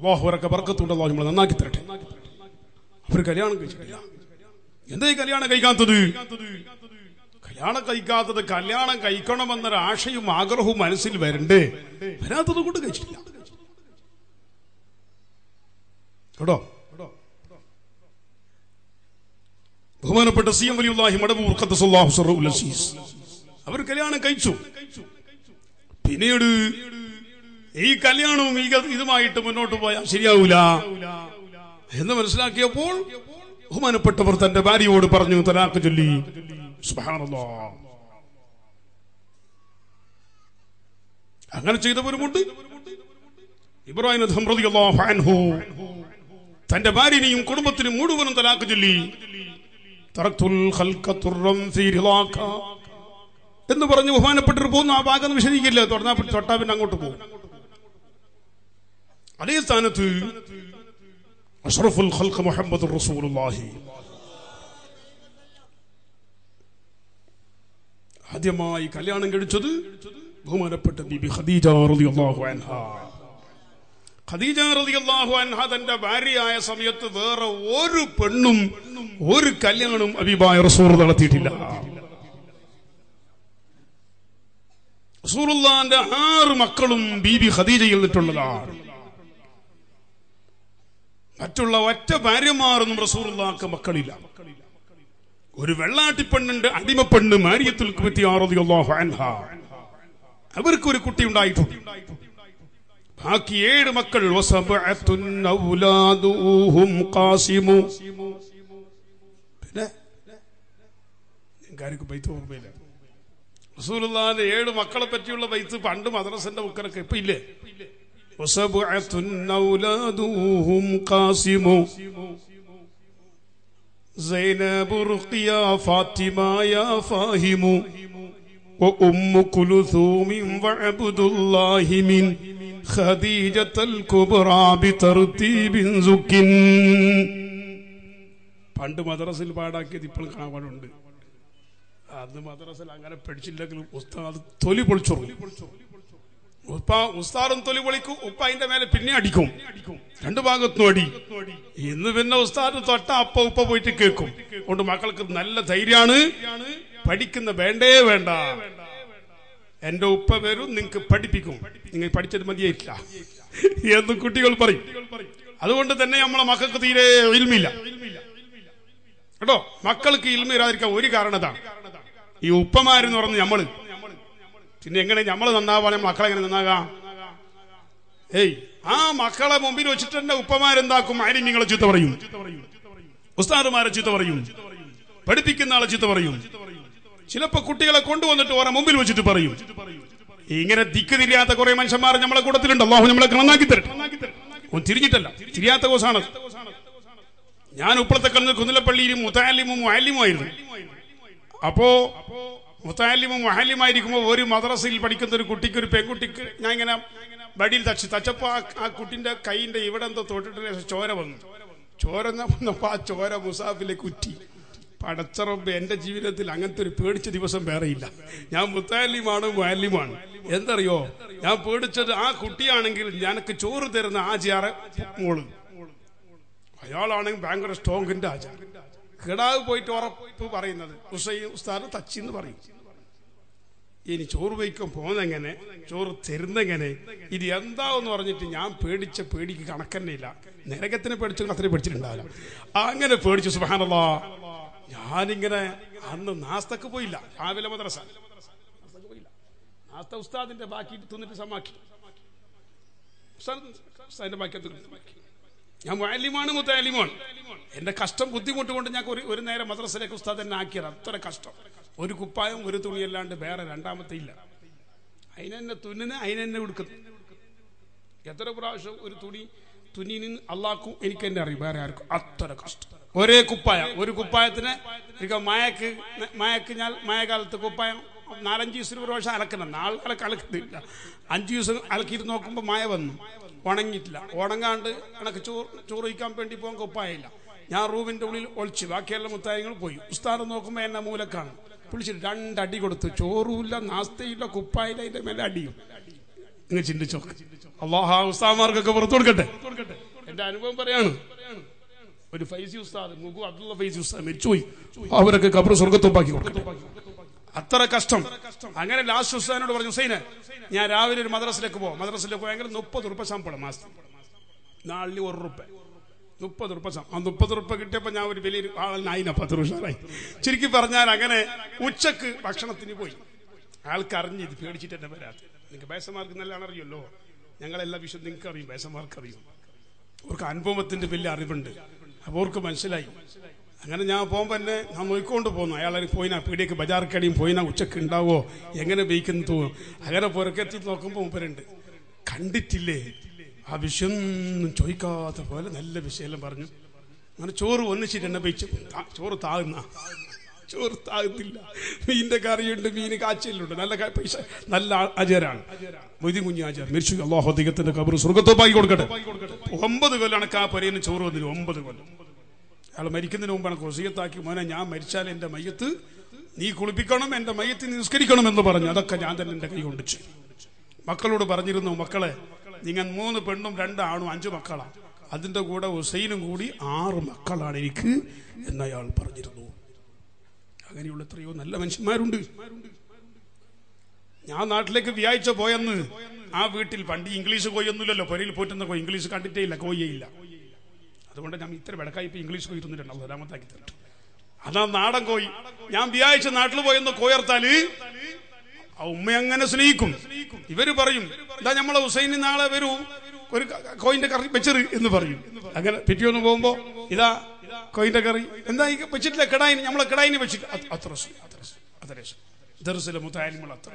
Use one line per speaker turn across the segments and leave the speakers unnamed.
അള്ളാഹുവരൊക്കെ ബർക്കത്തുണ്ട് അള്ളാഹു നമ്മളെ നന്നാക്കി തരട്ടെ. അവർ കല്യാണം കഴിച്ചിട്ടില്ല. എന്താ ഈ കല്യാണം കഴിക്കാത്തത്? കല്യാണം കഴിക്കാത്തത് കല്യാണം കഴിക്കണമെന്നൊരു ആശയും ആഗ്രഹവും മനസ്സിൽ വരണ്ടേ? വരാത്തത് കൊണ്ട് കഴിച്ചിട്ടില്ല. കേട്ടോ? ബഹുമാനപ്പെട്ട സി എം വലിയുല്ലാഹി അവർ കല്യാണം കഴിച്ചു. പിന്നീട് ഈ കല്യാണവും ഈ ഇതുമായിട്ട് മുന്നോട്ട് പോയാൽ ശരിയാവൂല. എന്ന് മനസ്സിലാക്കിയപ്പോൾ ബഹുമാനപ്പെട്ടവർ തന്റെ ഭാര്യയോട് പറഞ്ഞു തലാക്ക് ചൊല്ലി. അങ്ങനെ ചെയ്തവരുമുണ്ട്. ഇബ്രാഹിം തന്റെ ഭാര്യനെയും കുടുംബത്തിനും മുഴുവനും തലാക്ക് ചൊല്ലി. എന്ന് പറഞ്ഞു ബഹുമാനപ്പെട്ടിട്ട് പോകുന്നു. ആ ഭാഗം വിശദീകരിക്കില്ല. തുടർന്നാ തൊട്ടാ പിന്നെ അങ്ങോട്ട് പോകും. അതേ സ്ഥാനത്ത് അഷ്റഫുൽ ഖൽഖ മുഹമ്മദ് റസൂലുള്ളാഹി. ആദ്യമായി കല്യാണം കഴിച്ചത് ബഹുമാനപ്പെട്ട ബിബി ഖദീജ റളിയല്ലാഹു അൻഹ. ഖദീജ റളിയല്ലാഹു അൻഹ തന്റെ ഭാര്യയായ സമയത്ത് വേറെ ഒരു പെണ്ണും ഒരു കല്യാണവും അബിബായ റസൂർ നടത്തിയിട്ടില്ല. റസൂറുള്ളാന്റെ ആറ് മക്കളും ബീബി ഖദീജയിൽ നിന്നിട്ടുള്ളതാണ് മറ്റുള്ള ഒറ്റ ഭാര്യമാരൊന്നും റസൂറുള്ളാക്ക് മക്കളില്ല. ഒരു വെള്ളാട്ടി പെണ്ണുണ്ട് അടിമ പെണ്ണ് അൻഹ. അവർക്ക് ഒരു കുട്ടി ഉണ്ടായിട്ടുണ്ട്. ബാക്കി ഏഴ് മക്കൾ പിന്നെ ബൈത്ത് ഏഴ് മക്കളെ പറ്റിയുള്ള ബൈത്ത് പണ്ട് മദ്രസന്റെ ബുക്കറൊക്കെ ഇപ്പൊ ഇല്ലേ? വസബഅത്തുൻ ഔലാദുഹും ഖാസിമു زينب رقيا فاطمة يا فاهم وأم كلثوم وعبد الله من خديجة الكبرى بترتيب زك പണ്ട് മദ്രസിൽ പാടാക്കിയത് ഇപ്പോഴും കാണാനുണ്ട് അന്ന് മദ്രസിൽ അങ്ങനെ പഠിച്ചില്ലെങ്കിലും ഉസ്താദ് തൊലി പൊളിച്ചു ഉപ്പ ഉസ്താറും തൊലി പൊളിക്കും ഉപ്പ അതിന്റെ മേലെ പിന്നെ അടിക്കും. രണ്ടു ഭാഗത്തും അടി. ഇന്ന് പിന്നെ ഉസ്താദ് തൊട്ട അപ്പ ഉപ്പ പോയിട്ട് കേൾക്കും. അതുകൊണ്ട് മക്കൾക്ക് നല്ല ധൈര്യമാണ് പഠിക്കുന്ന വേണ്ടേ വേണ്ട. എന്റെ ഉപ്പ വരും നിങ്ങൾക്ക് പഠിപ്പിക്കും. നിങ്ങൾ പഠിച്ചത് മതിയായിട്ടില്ല. എന്ന് കുട്ടികൾ പറയും. അതുകൊണ്ട് തന്നെ നമ്മളെ മക്കൾക്ക് തീരെ ഇൽമില്ല കേട്ടോ? മക്കൾക്ക് ഇൽമ ഇരാതിരിക്കാൻ ഒരു കാരണതാണ്. ഈ ഉപ്പമാരെന്ന് പറഞ്ഞ് നമ്മൾ പിന്നെ എങ്ങനെ നമ്മൾ നന്നാവാൻ മക്കളെ എങ്ങനെ നന്നാകാം? ഏയ് ആ മക്കളെ മുമ്പിൽ വെച്ചിട്ട് തന്നെ ഉപ്പമാരെന്താക്കും? ആരും നിങ്ങളെ ചീത്ത പറയും. ഉസ്താദുമാരെ ചീത്ത പറയും. പഠിപ്പിക്കുന്ന ആളെ ചീത്ത പറയും. ചിലപ്പോ കുട്ടികളെ കൊണ്ടുവന്നിട്ട് ഓരോ മുമ്പിൽ വെച്ചിട്ട് പറയും. ഇങ്ങനെ ദിക്ക് തിരിയാത്ത കുറെ മനുഷ്യന്മാർ നമ്മളെ കൂട്ടത്തിലുണ്ട്. അള്ളാഹു നമ്മളെ നന്നാക്കി തരും തിരിഞ്ഞിട്ടല്ല. തിരിയാത്ത കോസാണ് ഞാൻ ഉപ്പളത്തെ കണ്ണിൽ കുന്നിലപ്പള്ളിയിലും മുത്താലിമും മുഹാലിമുമായിരുന്നു അപ്പോ മുത്താലിമും മുഹാലിമായിരിക്കുമ്പോൾ ഒരു മദ്രസയിൽ പഠിക്കുന്ന ഒരു കുട്ടിക്ക് ഒരു പെൺകുട്ടിക്ക് ഞാൻ ഇങ്ങനെ വടിയിൽ തച്ച് തച്ചപ്പോ ആ- ആ കുട്ടിന്റെ കൈയിന്റെ ഇവിടെ എന്തോ തൊട്ടിട്ട് ചോര വന്നു. ചോര വന്നപ്പോ ആ ചോര മുസാഫിലേക്ക് കുറ്റി. പടച്ചറമ്പ് എന്റെ ജീവിതത്തിൽ അങ്ങനത്തെ ഒരു പേടിച്ച ദിവസം വേറെയില്ല. ഞാൻ മുത്താലിമാണ് മുഹാലിമാണ് എന്തറിയോ? ഞാൻ പേടിച്ചത് ആ കുട്ടിയാണെങ്കിൽ ഞാനൊക്കെ ചോറ് തരുന്ന ആ ജിയാറ മോൾ. അയാളാണെങ്കിൽ ഭയങ്കര സ്ട്രോങ്ങിന്റെ ആചാരം. കിടാവ് പോയിട്ട് ഉറപ്പ് പറയുന്നത്. ഉസൈ ഉസ്താദ് തച്ചിന്ന് പറയും. ഇനി ചോറ് വയ്ക്കാൻ പോന്നെങ്ങനെ? ചോറ് തരുന്നെങ്ങനെ? ഇത് എന്താന്ന് പറഞ്ഞിട്ട് ഞാൻ പേടിച്ച പേടിക്ക് കണക്കന്നെ ഇല്ല നരകത്തിനെ പേടിച്ചു അത്രയും പേടിച്ചിട്ടുണ്ടാവില്ല. അങ്ങനെ പേടിച്ചു സുബാനല്ലാ ഞാനിങ്ങനെ അന്ന് നാസ്തക്ക് പോയില്ല. രാവിലെ മദ്രസ. നാസ്ത ഉസ്താദിന്റെ ബാക്കി തിന്നിട്ട് സമാക്കി. ഉസ്താദ് ഉസ്താദിന്റെ ബാക്കി ഞാൻ മുഅല്ലിമാണ് മുത്തലിമാണ് എന്റെ കഷ്ടം ബുദ്ധിമുട്ട് കൊണ്ട് ഞാൻ ഒരു ഒരു നേരം മദ്രസയിലേക്ക് ഉസ്താദ് എന്നെ ആക്കിയത് അത്ര കഷ്ടം. ഒരു കുപ്പായം ഒരു തുണി അല്ലാണ്ട് വേറെ രണ്ടാമത്തെ ഇല്ല. അതിനെന്നെ തുന്നിന് അതിനെന്നെ ഉടുക്കുന്നു എത്ര പ്രാവശ്യം ഒരു തുണി തുനി അള്ളാക്കും എനിക്ക് എന്നെ അറിയും. വേറെ ആർക്കും. അത്ര കഷ്ടം. ഒരേ കുപ്പായം. ഒരു കുപ്പായത്തിന് എനിക്ക് മയക്ക് മയക്ക് ഞാൻ മയക്കാലത്ത് കുപ്പായം നാലഞ്ച് ദിവസത്തിന് ഒരു പ്രാവശ്യം അലക്കണം. നാളെ അലക്ക് അലക്കുന്നില്ല അഞ്ച് ദിവസം അലക്കിയിട്ട് നോക്കുമ്പോൾ മായ വന്നു. ഉണങ്ങിയിട്ടില്ല. ഉണങ്ങാണ്ട് കണക്ക് ചോറ് ചോറ് വയ്ക്കാൻ വേണ്ടി പോകാൻ കൊപ്പായില്ല. ഞാൻ റൂമിന്റെ ഉള്ളിൽ ഒളിച്ച്. ബാക്കിയെല്ലാം മുത്തായങ്ങൾ പോയി. ഉസ്താദ് നോക്കുമ്പോൾ എന്നെ മൂലക്കാണ്. പുളിച്ചിട്ട് രണ്ടടി കൊടുത്തു. ചോറുമില്ല നാസ്തയില്ല കുപ്പായില്ല അതിന്റെ മേലെ അടിയും. നിങ്ങൾ ചിന്തിച്ചോ അള്ളാഹ ഉസ്താദ്മാർക്കൊക്കെ പുറത്തു കൊടുക്കട്ടെ? എന്റെ അനുഭവം പറയാണ്. ഒരു ഫൈസി ഉസ്താദ് മുഖു അബ്ദുള്ള ഫൈസി ഉസ്താദ് മരിച്ചുപോയി. അവരൊക്കെ കബർ സ്വർഗത്തൊപ്പാക്കി കൊടുക്കട്ടെ? അത്ര കഷ്ടം. അങ്ങനെ ലാസ്റ്റ് ഹുസൈനോട് പറഞ്ഞു ഹുസൈനെ ഞാൻ രാവിലെ ഒരു മദ്രസിലേക്ക് പോകും മദ്രസിലേക്ക് ഭയങ്കര മുപ്പത് ഉറുപ്പ ശമ്പളം മാസത്തിൽ നാളിൽ ഒരു റുപ്പ മുപ്പത് ഉറുപ്പ ആ മുപ്പത് ഉറുപ്പ കിട്ടിയപ്പോൾ ഞാൻ ഒരു വലിയൊരു ആളിനായിന പത്ത് ഉഷാറായി ചുരുക്കി പറഞ്ഞാൽ അങ്ങനെ ഉച്ചയ്ക്ക് ഭക്ഷണത്തിന് പോയി. ആൾക്കറിഞ്ഞ് ഇത് പേടിച്ചിട്ട് എന്നെ വരാത്ത നിങ്ങൾക്ക് ബേസമാർക്ക് നല്ലോണം അറിയുമല്ലോ. ഞങ്ങളെല്ലാ വിഷയം നിങ്ങൾക്ക് അറിയും ബേസമാർക്ക് അറിയും അവർക്ക് അനുഭവത്തിന്റെ വലിയ അറിവുണ്ട്. അപ്പോൾ അവർക്ക് മനസ്സിലായി. അങ്ങനെ ഞാൻ പോകുമ്പോൾ തന്നെ ഞാൻ നോക്കിക്കൊണ്ട് പോന്നു. അയാൾ പോയിനാ പീടിയൊക്കെ ബജാർക്കടിയും പോയിനാ ഉച്ചയ്ക്ക് ഉണ്ടാവോ? എങ്ങനെ ബേക്കുന്നു തോന്നും അങ്ങനെ പുറക്കെത്തി നോക്കുമ്പോൾ മൂപ്പരുണ്ട്. കണ്ടിട്ടില്ലേ? ആ വിഷയൊന്നും ചോദിക്കാത്ത പോലെ നല്ല വിഷയെല്ലാം പറഞ്ഞു. അങ്ങനെ ചോറ് ഒന്നിച്ചിട്ട് എന്നെ വെച്ച് ചോറ് താകുന്ന ചോറ് താകത്തില്ല മീനിന്റെ കറിയുണ്ട് മീന് കാച്ചിലുണ്ട്. നല്ല പൈസ നല്ല ആചാരാണ്. മൊയ്തി കുഞ്ഞു ആചാരം. മരിച്ചു. അള്ളാഹു അദ്ദേഹത്തിന്റെ സ്വർഗത്തോപ്പാക്കി കൊടുക്കട്ടെ. ഒമ്പത് കൊല്ലാണ് ആ പൊരയിന് ചോറ് വന്നില്ല? ഒമ്പത് കൊല്ലം. അയാൾ മരിക്കുന്നതിന് മുമ്പാണ് കൊസിയത്താക്കി മോനെ ഞാൻ മരിച്ചാൽ എന്റെ മയ്യത്ത് നീ കുളിപ്പിക്കണം എന്റെ മയ്യത്ത് നിസ്കരിക്കണം എന്ന് പറഞ്ഞു. അതൊക്കെ ഞാൻ തന്നെ എന്റെ കൈ കൊണ്ട് ചെയ്തു. മക്കളോട് പറഞ്ഞിരുന്നു മക്കളെ നിങ്ങൾ മൂന്ന് പെണ്ണും രണ്ട് ആണും അഞ്ചു മക്കളാണ് അതിന്റെ കൂടെ ഹുസൈനും കൂടി ആറ് മക്കളാണ് എനിക്ക് എന്നയാൾ പറഞ്ഞിരുന്നു. അങ്ങനെയുള്ള എത്രയോ നല്ല മനുഷ്യന്മാരുണ്ട്. ഞാൻ നാട്ടിലേക്ക് വ്യാഴ്ച പോയെന്ന് ആ വീട്ടിൽ പണ്ട് ഇംഗ്ലീഷ് കോയൊന്നുമില്ലല്ലോ പൊരയിൽ പോറ്റുന്ന കോയി ഇംഗ്ലീഷ് കണ്ടിട്ടേ ഇല്ല കോയയില്ല അതുകൊണ്ട് ഞാൻ ഇത്ര വിടക്കായി ഇപ്പൊ ഇംഗ്ലീഷ് കോയിരുന്നിട്ടുണ്ട് അല്ലാമത്താക്കി തരട്ടെ. അതാ നാടൻ കോയി ഞാൻ വ്യാഴ്ച നാട്ടിൽ പോയെന്ന് കോയർത്താൽ ആ ഉമ്മ അങ്ങനെ സ്നേഹിക്കും. ഇവർ പറയും ഇതാ നമ്മളെ ഹുസൈനി നാളെ വരൂ. ഒരു കോയിന്റെ കറി വെച്ചറി എന്ന് പറയും. അങ്ങനെ പിറ്റിയൊന്ന് പോകുമ്പോ ഇതാ കോയിന്റെ കറി. എന്താ ഈ വെച്ചിട്ടില്ല കിടായിന്? നമ്മളെ കിടായിന് വെച്ചിട്ട് അത്ര അത്ര അത്ര.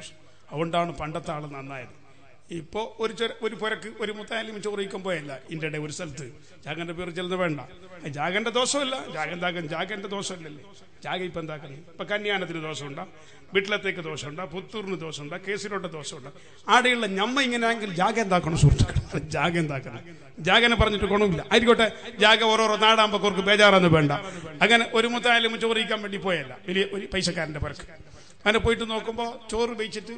അതുകൊണ്ടാണ് പണ്ടത്തെ ആൾ നന്നായത്. ഇപ്പോ ഒരു ഒരു പുരക്ക് ഒരു മുത്തായാലും ചോറിയിക്കാൻ പോയല്ല. ഇടയിൽ ഒരു സ്ഥലത്ത്. ജാഗന്റെ പേര് ചെല്ലുന്നത് വേണ്ട. ജാഗന്റെ ദോഷമല്ല. ജാഗൻ താക്കൻ ജാഗന്റെ ദോഷമല്ലല്ലേ? ജാഗ ഇപ്പൊ എന്താക്കുന്നു ഇപ്പൊ കന്യാനത്തിന് ദോഷമുണ്ടാ. വീട്ടിലത്തേക്ക് ദോഷമുണ്ടാ. പുത്തൂറിന് ദോഷമുണ്ടാ. കേസിലോട്ട് ദോഷമുണ്ടാ. ആടെയുള്ള ഞമ്മ ഇങ്ങനെയാണെങ്കിൽ ജാഗ എന്താക്കണം സുഹൃത്തുക്കൾ ജാഗ എന്താക്കണം ജാഗനെ പറഞ്ഞിട്ട് ഗുണമില്ല. ആയിക്കോട്ടെ ജാഗ ഓരോരോ നാടാകുമ്പോൾ കുറക്ക് ബേജാറൊന്നും വേണ്ട. അങ്ങനെ ഒരു മുത്തായാലും ചോറിയിക്കാൻ വേണ്ടി പോയല്ല. വലിയ ഒരു പൈസക്കാരന്റെ പുരക്ക്. അങ്ങനെ പോയിട്ട് നോക്കുമ്പോൾ ചോറ് വെച്ചിട്ട്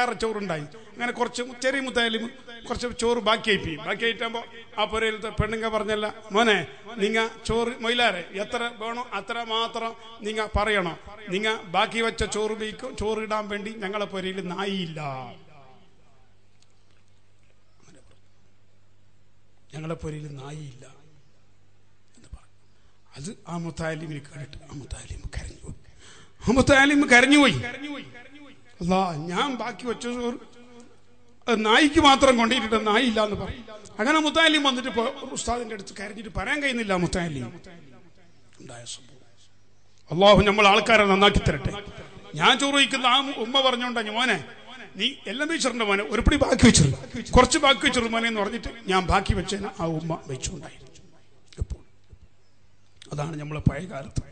ഏറെ ചോറുണ്ടായി. അങ്ങനെ കുറച്ച് ചെറിയ മുത്തായാലും കുറച്ച് ചോറ് ബാക്കിയായി പോയി ബാക്കിയായിട്ടാകുമ്പോൾ ആ പുരയിലത്തെ പെണ്ണുങ്ങ പറഞ്ഞല്ല മോനെ നിങ്ങ ചോറ് മൊയിലാരെ എത്ര വേണോ അത്ര മാത്രം നിങ്ങ പറയണോ? നിങ്ങ ബാക്കി വെച്ച ചോറ് ബീക്കും ചോറ് ഇടാൻ വേണ്ടി ഞങ്ങളെ പുരയിൽ നായില്ല. ഞങ്ങളെ പുരയിൽ നായില്ല എന്ന് പറഞ്ഞു. അത് ആ മുത്താലിമിന് കേട്ടിട്ട് ആ മുത്താലിം കരഞ്ഞു. മുത്താലിം കരഞ്ഞുപോയി. അല്ലാ ഞാൻ ബാക്കി വെച്ച നായിക്ക് മാത്രം കൊണ്ടിട്ട് നായി എന്ന് പറഞ്ഞു. അങ്ങനെ മുത്താലിം വന്നിട്ട് ഉസ്താദിന്റെ അടുത്ത് കരഞ്ഞിട്ട് പറയാൻ കഴിയുന്നില്ല മുത്താലിം. അള്ളാഹു നമ്മൾ ആൾക്കാരെ നന്നാക്കി തരട്ടെ. ഞാൻ ചോറ് വയ്ക്കുന്ന ആ ഉമ്മ പറഞ്ഞോണ്ടാ മോനെ നീ എല്ലാം വെച്ചിട്ടുണ്ട് മോനെ ഒരുപടി ബാക്കി വെച്ചിരുന്നു കുറച്ച് ബാക്കി വെച്ചിരുന്നു മോനെ എന്ന് പറഞ്ഞിട്ട് ഞാൻ ബാക്കി വെച്ചതിന് ആ ഉമ്മ വെച്ചുകൊണ്ടായിരുന്നു. അതാണ് നമ്മളെ പഴയ കാലത്ത്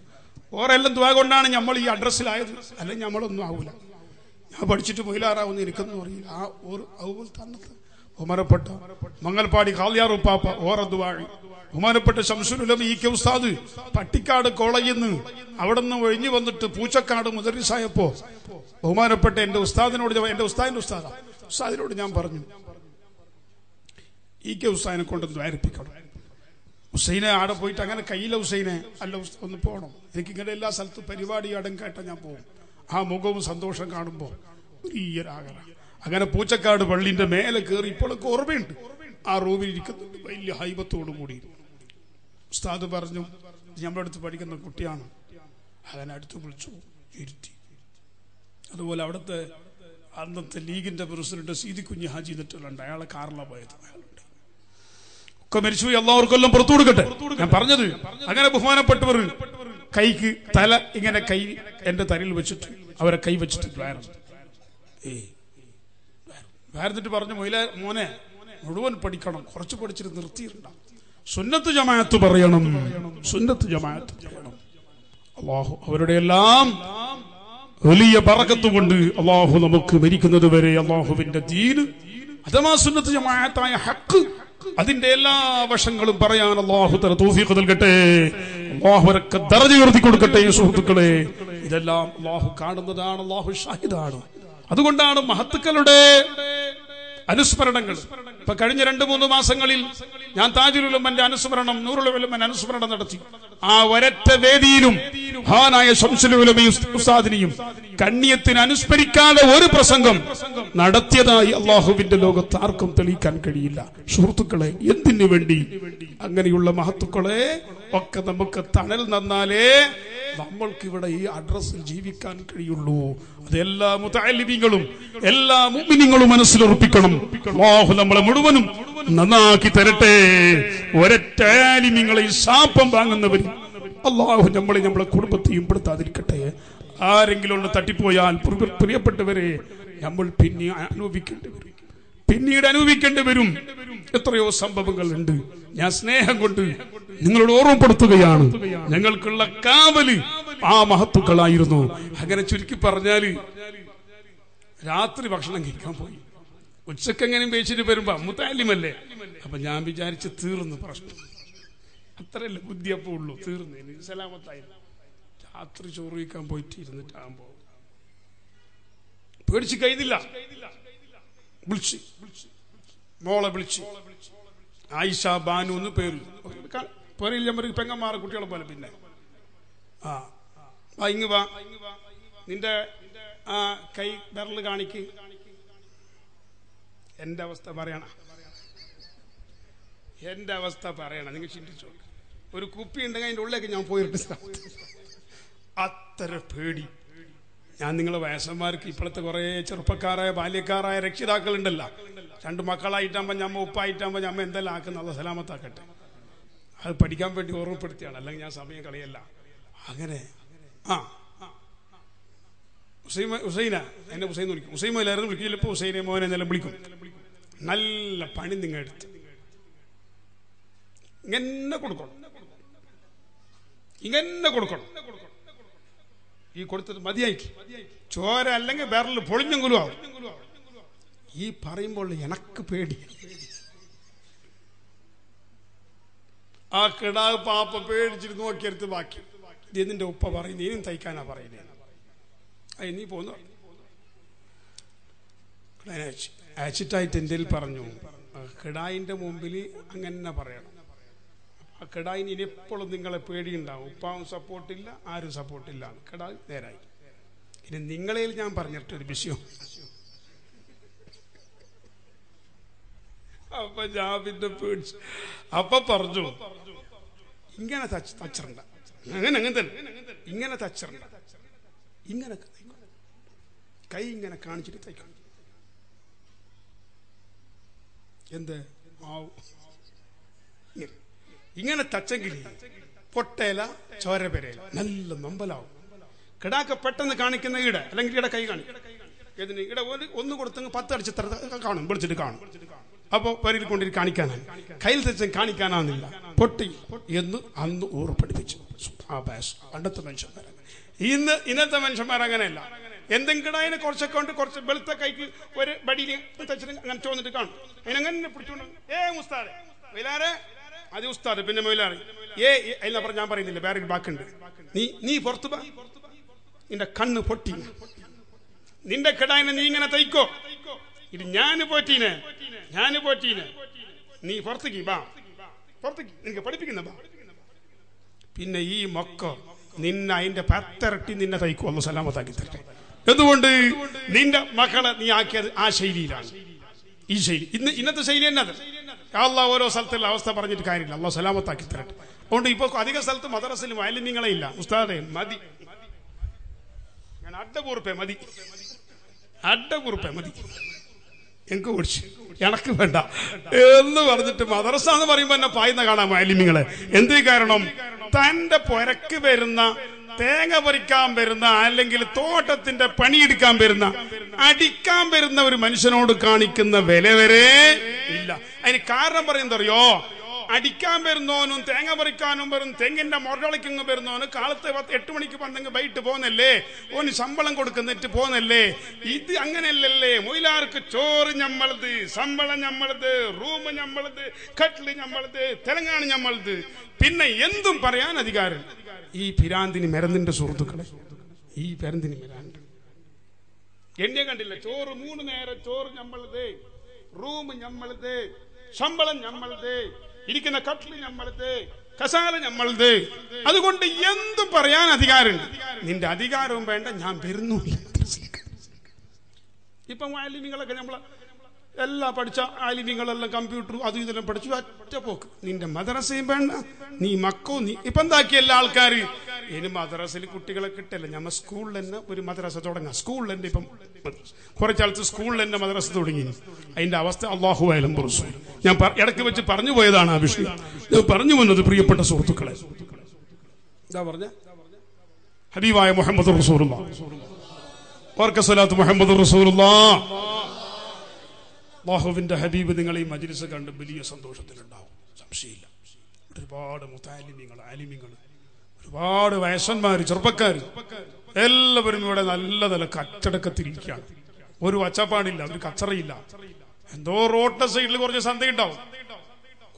ഓരെല്ലാം ദ്വാ കൊണ്ടാണ് നമ്മൾ ഈ അഡ്രസ്സിലായത്. അല്ലെങ്കിൽ നമ്മളൊന്നും ആവൂല. ഞാൻ പഠിച്ചിട്ട് മൊയിലാറാവുന്ന എനിക്കൊന്നും അറിയില്ല. ആ ഒരു അതുപോലെ തന്നത്. ഉമരപ്പെട്ട മംഗൽപാടി കാളിയാറുപ്പാപ്പ ഓറദ്വാഴി ബഹുമാനപ്പെട്ട ശംസുലുലം ഈ കെ ഉസ്താദ് പട്ടിക്കാട് കോളേജിൽ നിന്ന് അവിടെ നിന്ന് ഒഴിഞ്ഞു വന്നിട്ട് പൂച്ചക്കാട് മുദരിസായപ്പോ ബഹുമാനപ്പെട്ട എന്റെ ഉസ്താദിനോട് എന്റെ ഉസ്താദിന്റെ ഉസ്താദാ. ഉസ്താദിനോട് ഞാൻ പറഞ്ഞു ഈ കെ ഉസ്താദിനെ കൊണ്ടൊന്ന് ദ്വാരിപ്പിക്കണം. ഹുസൈനെ ആടെ പോയിട്ട് അങ്ങനെ കയ്യിലെ ഹുസൈനെ അല്ല ഒന്ന് പോകണം എനിക്ക് ഇങ്ങനെ എല്ലാ സ്ഥലത്തും പരിപാടി അടങ്കായിട്ട് ഞാൻ പോകും ആ മുഖവും സന്തോഷം കാണുമ്പോൾ വലിയ അങ്ങനെ പൂച്ചക്കാട് പള്ളിന്റെ മേലെ കയറി ഇപ്പോഴൊക്കെ ഓർമ്മയുണ്ട്. ആ റൂമിൽ ഇരിക്കുന്നുണ്ട് വലിയ ഹൈബത്തോടു കൂടി. ഉസ്താദ് പറഞ്ഞു "ഇത് നമ്മുടെ അടുത്ത് പഠിക്കുന്ന കുട്ടിയാണ്. അങ്ങനെ അടുത്ത് വിളിച്ചു ഇരുത്തി. അതുപോലെ അവിടുത്തെ അന്നത്തെ ലീഗിന്റെ പ്രസിഡന്റ് സീതി കുഞ്ഞി ഹാജി നെറ്റുകളുണ്ട് അയാളെ കാറിലാണ് പോയത്. അയാളുണ്ട് ഒക്കെ എല്ലാവർക്കും എല്ലാവർക്കെല്ലാം പുറത്തു കൊടുക്കട്ടെ. ഞാൻ പറഞ്ഞത് അങ്ങനെ ബഹുമാനപ്പെട്ടവർ കൈക്ക് തല ഇങ്ങനെ കൈ എന്റെ തലയിൽ വെച്ചിട്ട് അവരെ കൈ വെച്ചിട്ട് വേറെന്നിട്ട് ഏ പറഞ്ഞു മൊയില മോനെ മുഴുവൻ പഠിക്കണം. കുറച്ച് പഠിച്ചിട്ട് നിർത്തിയിട്ടുണ്ട് സുന്നത്ത് ജമാഅത്ത് പറയണം. സുന്നത്ത് ജമാഅത്ത് പറയണം. അള്ളാഹു അവരുടെ എല്ലാം വലിയ പറക്കത്ത് കൊണ്ട് അള്ളാഹു നമുക്ക് മരിക്കുന്നത് വരെ അള്ളാഹുവിന്റെ ദീന് അഥവാ സുന്നത്ത് ജമാഅത്തായ ഹക്ക് അതിന്റെ എല്ലാ വശങ്ങളും പറയാൻ അള്ളാഹു തല തൗഫീഖ് നൽകട്ടെ. അള്ളാഹു അവരൊക്കെ ദറജ ഉയർത്തി കൊടുക്കട്ടെ സുഹൃത്തുക്കളെ. ഇതെല്ലാം അള്ളാഹു കാണുന്നതാണ് അള്ളാഹു ഷാഹിദാണ്. അതുകൊണ്ടാണ് മഹത്തുക്കളുടെ അനുസ്മരണങ്ങൾ ഇപ്പൊ കഴിഞ്ഞ രണ്ടു മൂന്ന് മാസങ്ങളിൽ ഞാൻ താജുലുലമ്മന്റെ അനുസ്മരണം നൂറുലുലമ്മൻ അനുസ്മരണം നടത്തി. ആ വരറ്റ വേദിയിലും മഹാനായ ഉസ്താദിനെയും കണ്ണിയത്തിന് അനുസ്മരിക്കാതെ ഒരു പ്രസംഗം നടത്തിയതായി അള്ളാഹുവിന്റെ ലോകത്ത് ആർക്കും തെളിയിക്കാൻ കഴിയില്ല. സുഹൃത്തുക്കളെ എന്തിനു വേണ്ടി? അങ്ങനെയുള്ള മഹത്തുക്കളെ ഒക്കെ നമുക്ക് തണൽ നന്നാലേ നമ്മൾക്ക് ഇവിടെ ഈ അഡ്രസ്സിൽ ജീവിക്കാൻ കഴിയുള്ളൂ. അത് എല്ലാ മുതാലിബിങ്ങളും എല്ലാ മുഅ്മിനീങ്ങളും മനസ്സിലുറപ്പിക്കണം. നമ്മളെ മുഴുവനും നന്നാക്കി തരട്ടെ. ഒരൊറ്റ നിങ്ങളെ ശാപം വാങ്ങുന്നവർ അള്ളാഹു നമ്മളെ നമ്മളെ കുടുംബത്തെയും പെടുത്താതിരിക്കട്ടെ. ആരെങ്കിലും ഒന്ന് തട്ടിപ്പോയാൽ പ്രിയപ്പെട്ടവരെ നമ്മൾ പിന്നെ അനുഭവിക്കേണ്ടി വരും പിന്നീട് അനുഭവിക്കേണ്ടി വരും എത്രയോ സംഭവങ്ങൾ ഉണ്ട് ഞാൻ സ്നേഹം കൊണ്ട് നിങ്ങളോട് ഓർമ്മപ്പെടുത്തുകയാണ്. ഞങ്ങൾക്കുള്ള കാവൽ ആ മഹത്തുക്കളായിരുന്നു. അങ്ങനെ ചുരുക്കി പറഞ്ഞാൽ രാത്രി ഭക്ഷണം കഴിക്കാൻ പോയി. ഉച്ചയ്ക്ക് പേശിട്ട് വരുമ്പോ മുത്താലിമല്ലേ? അപ്പൊ ഞാൻ വിചാരിച്ച് തീർന്നു പ്രശ്നം. അത്രയല്ല ബുദ്ധി അപ്പോ ഉള്ളൂ. തീർന്നു. സലാമത്തായി. രാത്രി ചോറ് വയ്ക്കാൻ പോയിട്ട് ഇരുന്നിട്ടാകുമ്പോ. പേടിച്ച് കഴിഞ്ഞില്ല വിളിച്ച്. മോളെ വിളിച്ച്. ആയിഷ ബാനു എന്ന് പേര്. പേരില്ല നമുക്ക് പെങ്ങന്മാരെ കുട്ടികളെ പോലെ പിന്നെ. ആ. ഇങ്ങ് വാ. നിന്റെ ആ കൈ വിരൽ കാണിക്ക്. എന്റെ അവസ്ഥ പറയണ. എന്റെ അവസ്ഥ പറയണ. നിങ്ങൾ ചിന്തിച്ചോ ഒരു കുപ്പി ഉണ്ടെങ്കിൽ അതിന്റെ ഉള്ളിലേക്ക് ഞാൻ പോയിട്ട് അത്ര പേടി. ഞാൻ നിങ്ങളെ വയസ്സന്മാർക്ക് ഇപ്പോഴത്തെ കുറെ ചെറുപ്പക്കാരായ ബാല്യക്കാരായ രക്ഷിതാക്കളുണ്ടല്ലോ. രണ്ട് മക്കളായിട്ടാകുമ്പോൾ ഞമ്മ ഉപ്പായിട്ടാകുമ്പോൾ ഞമ്മ എന്തെല്ലാം ആക്കുന്ന? നല്ല സലാമത്താക്കട്ടെ. അത് പഠിക്കാൻ വേണ്ടി ഓർമ്മപ്പെടുത്തിയാണ്. അല്ലെങ്കിൽ ഞാൻ സമയം കളയല്ല. അങ്ങനെ. ആ. ഹുസൈമ ഹുസൈന എന്നെ ഹുസൈൻ വിളിക്കും. വിളിക്കും എല്ലാവരും വിളിക്കില്ല ഇപ്പൊ ഹുസൈനെ മോനെ എന്നെല്ലാം വിളിക്കും. നല്ല പണി നിങ്ങൾ എടുത്ത്. ഇങ്ങനെ കൊടുക്കണം. ഇങ്ങനെ കൊടുക്കണം. ഈ കൊടുത്തിട്ട് മതിയായിട്ട് ചോര അല്ലെങ്കിൽ വേറെ പൊളിഞ്ഞെങ്കിലും ആവും. ഈ പറയുമ്പോൾ എനക്ക് പേടി. ആ കിടാവ് പാപ്പ പേടിച്ചിട്ട് നോക്കിയെടുത്ത് ബാക്കി. ഇത് നിന്റെ ഉപ്പ പറയും ഇനിയും തയ്ക്കാനാ പറയുന്നത്. നീ പോന്നു? ആച്ചിട്ടായിട്ട് എന്തിൽ പറഞ്ഞു. കിടായിന്റെ മുമ്പിൽ അങ്ങനെ പറയണം. ആ കിടായിന് ഇനി എപ്പോഴും നിങ്ങളെ പേടിയുണ്ടാവും. ഉപ്പാവും സപ്പോർട്ടില്ല ആരും സപ്പോർട്ടില്ല. കിടായി നേരായി. ഇനി നിങ്ങളെയിൽ ഞാൻ പറഞ്ഞിട്ടൊരു വിഷയം. അപ്പൊ പിന്നെ പേടിച്ചു അപ്പൊ പറഞ്ഞു. ഇങ്ങനെ തച്ച് തച്ചറണ്ട. അങ്ങനെ അങ്ങനെ തന്നെ. ഇങ്ങനെ തച്ചറണ്ട. ഇങ്ങനെ കൈ ഇങ്ങനെ കാണിച്ചിട്ട് തയ്ക്കണം എന്ത്? ഇങ്ങനെ. തച്ചെങ്കിൽ പൊട്ടേല ചോരപെരയില നല്ല നമ്പലാവും. കിടാക്ക പെട്ടെന്ന് കാണിക്കുന്ന ഈട അല്ലെങ്കിൽ ഈടെ കൈ കാണിക്കും. ഇതിന് ഒരു ഒന്ന് കൊടുത്തെങ്കിൽ പത്ത് അടിച്ച് കാണും. വിളിച്ചിട്ട് കാണും. അപ്പോ പേരിൽ കൊണ്ടിരി കാണിക്കാനാണ്. കയ്യിൽ തെച്ചും കാണിക്കാനാന്നില്ല പൊട്ടി. എന്ന് അന്ന് ബാസ്. പണ്ടത്തെ മനുഷ്യന്മാർ ഇന്ന് ഇന്നത്തെ മനുഷ്യന്മാർ അങ്ങനെയല്ല. എന്തെങ്കിലും അതിനെ കുറച്ചൊക്കെ ഉണ്ട് കുറച്ച് വെളുത്ത കൈക്ക് ഒരു ബടിയിൽ തച്ചിട്ട് അങ്ങനെ ചോന്നിട്ട് കാണും. അതിനങ്ങനെ പിടിച്ചോണ്ട് ഏ മുസ്താദെ മൈലാരെ അത് ഉസ്താദ് പിന്നെ മൈലാറ് ഏ എന്നാ പറഞ്ഞ ഞാൻ പറയുന്നില്ല വേറെ ഒരു വാക്കുണ്ട്. നീ നീ പുറത്തു നിന്റെ കണ്ണ് പൊട്ടി. നിന്റെ കിടായിനെ നീ ഇങ്ങനെ തയ്ക്കോ. ഇത് ഞാൻ പോറ്റീനെ. ഞാൻ പോറ്റീനെ. നീ പുറത്തേക്ക് ബാ പുറത്തേക്ക്. നിനക്ക് പഠിപ്പിക്കുന്ന ബാ പിന്നെ ഈ മൊക്ക നിന്നെ അതിന്റെ പത്തിരട്ടി നിന്നെ തയ്ക്കും അമ്മ സലാമത്താക്കി തരട്ടെ. എന്തുകൊണ്ട്? നിന്റെ മക്കളെ നീ ആക്കിയത് ആ ശൈലിയിലാണ്. ഈ ശൈലി. ഇന്ന് ഇന്നത്തെ ശൈലി തന്നെ അത് അള്ളാഹ് ഓരോ സ്ഥലത്തുള്ള അവസ്ഥ പറഞ്ഞിട്ട് കാര്യമില്ല. അള്ളാഹ് സലാമത്താക്കി തരട്ടെ. അതുകൊണ്ട് ഇപ്പൊ അധിക സ്ഥലത്ത് മദ്രസിലും വയലിനിങ്ങളെ ഇല്ല. ഉസ്താദെ മതി. ഞാൻ അഡ്ഡ അഡ്ഡകുറുപ്പേ മതി. അഡ്ഡ അഡ്ഡകുറുപ്പേ മതി. എനിക്ക് ഓടിച്ചു. എനക്ക് വേണ്ട. എന്ന് പറഞ്ഞിട്ട് മദ്രസ എന്ന് പറയുമ്പോ എന്നെ പായുന്ന കാണാം മാലിന്യങ്ങളെ എന്ത് കാരണം? തന്റെ പുരക്ക് വരുന്ന തേങ്ങ പറിക്കാൻ വരുന്ന അല്ലെങ്കിൽ തോട്ടത്തിന്റെ പണിയെടുക്കാൻ വരുന്ന അടിക്കാൻ വരുന്ന ഒരു മനുഷ്യനോട് കാണിക്കുന്ന വില വരെ ഇല്ല. അതിന് കാരണം പറയുന്നറിയോ അടിക്കാൻ വരുന്നോനും തേങ്ങ പറിക്കാനും വരും തെങ്ങിന്റെ മുരളിക്കങ്ങ് വരുന്നോന് കാലത്ത് പത്ത് എട്ട് മണിക്ക് പന്തെങ്കിൽ വൈകിട്ട് പോന്നല്ലേ? ഓന് ശമ്പളം കൊടുക്കുന്നിട്ട് പോന്നല്ലേ? ഇത് അങ്ങനെയല്ലല്ലേ? മൊയിലാർക്ക് ചോറ് ഞമ്മളത് ശമ്പളം ഞമ്മളത് റൂം ഞമ്മളത് കട്ടിൽ ഞമ്മളത് തെലങ്കാന ഞമ്മളത്. പിന്നെ എന്തും പറയാൻ അധികാരം. ഈ പിരാന്തിന് മരന്നിന്റെ സുഹൃത്തുക്കളെ ഈ പരന്തിന് മരാണ്ട് എന്നെ കണ്ടില്ല? ചോറ് മൂന്ന് നേരം ചോറ് ഞമ്മളത് റൂം ഞമ്മളത് ശമ്പളം ഞമ്മളത്. ഇരിക്കുന്ന കട്ടിൽ ഞമ്മളത് കസാല ഞമ്മളത്. അതുകൊണ്ട് എന്തും പറയാൻ അധികാരമുണ്ട്. നിന്റെ അധികാരവും വേണ്ട ഞാൻ വരുന്നു ഇപ്പൊ ആലിമ്യങ്ങളൊക്കെ നമ്മളെ എല്ലാ പഠിച്ച ആലിമ്യങ്ങളെല്ലാം കമ്പ്യൂട്ടർ അതും ഇതെല്ലാം പഠിച്ചു. ഒറ്റ പോക്ക്. നിന്റെ മദ്രസയും വേണ്ട. നീ മക്കോ നീ ഇപ്പൊ എന്താക്കി എല്ലാ ആൾക്കാർ ഇനി മദ്രസയിൽ കുട്ടികളെ കിട്ടില്ല. ഞമ്മ സ്കൂളിൽ തന്നെ ഒരു മദ്രസ തുടങ്ങാം. സ്കൂളിൽ തന്നെ ഇപ്പം കുറച്ചാളത്ത് സ്കൂളിൽ തന്നെ മദ്രസ തുടങ്ങി. അതിന്റെ അവസ്ഥ അള്ളാഹു ആയാലും പുറത്തു ഞാൻ ഇടയ്ക്ക് വെച്ച് പറഞ്ഞു പോയതാണ് ആ വിഷയം. ഞാൻ പറഞ്ഞു വന്നത് പ്രിയപ്പെട്ട സുഹൃത്തുക്കളെ. എന്താ പറഞ്ഞ. ഹബീബായ മുഹമ്മദ് റസൂറുള്ള ഓർക്ക സ്വലാത്ത് മുഹമ്മദ് റസൂറുള്ള അള്ളാഹുവിന്റെ ഹബീബ് നിങ്ങൾ ഈ മജിലിസ് കണ്ട് വലിയ സന്തോഷത്തിലുണ്ടാവും. സംശയമില്ല. ഒരുപാട് മുത്താലിമ്യങ്ങൾ ആലിമ്യങ്ങൾ ഒരുപാട് വയസ്സന്മാർ ചെറുപ്പക്കാർ എല്ലാവരും ഇവിടെ നല്ല നില കച്ചടക്കത്തിരിക്കുകയാണ് ഒരു വച്ചപ്പാടില്ല ഒരു കച്ചറയില്ല. എന്തോ റോട്ട സൈഡിൽ കുറച്ച് സന്ധ്യയുണ്ടാവും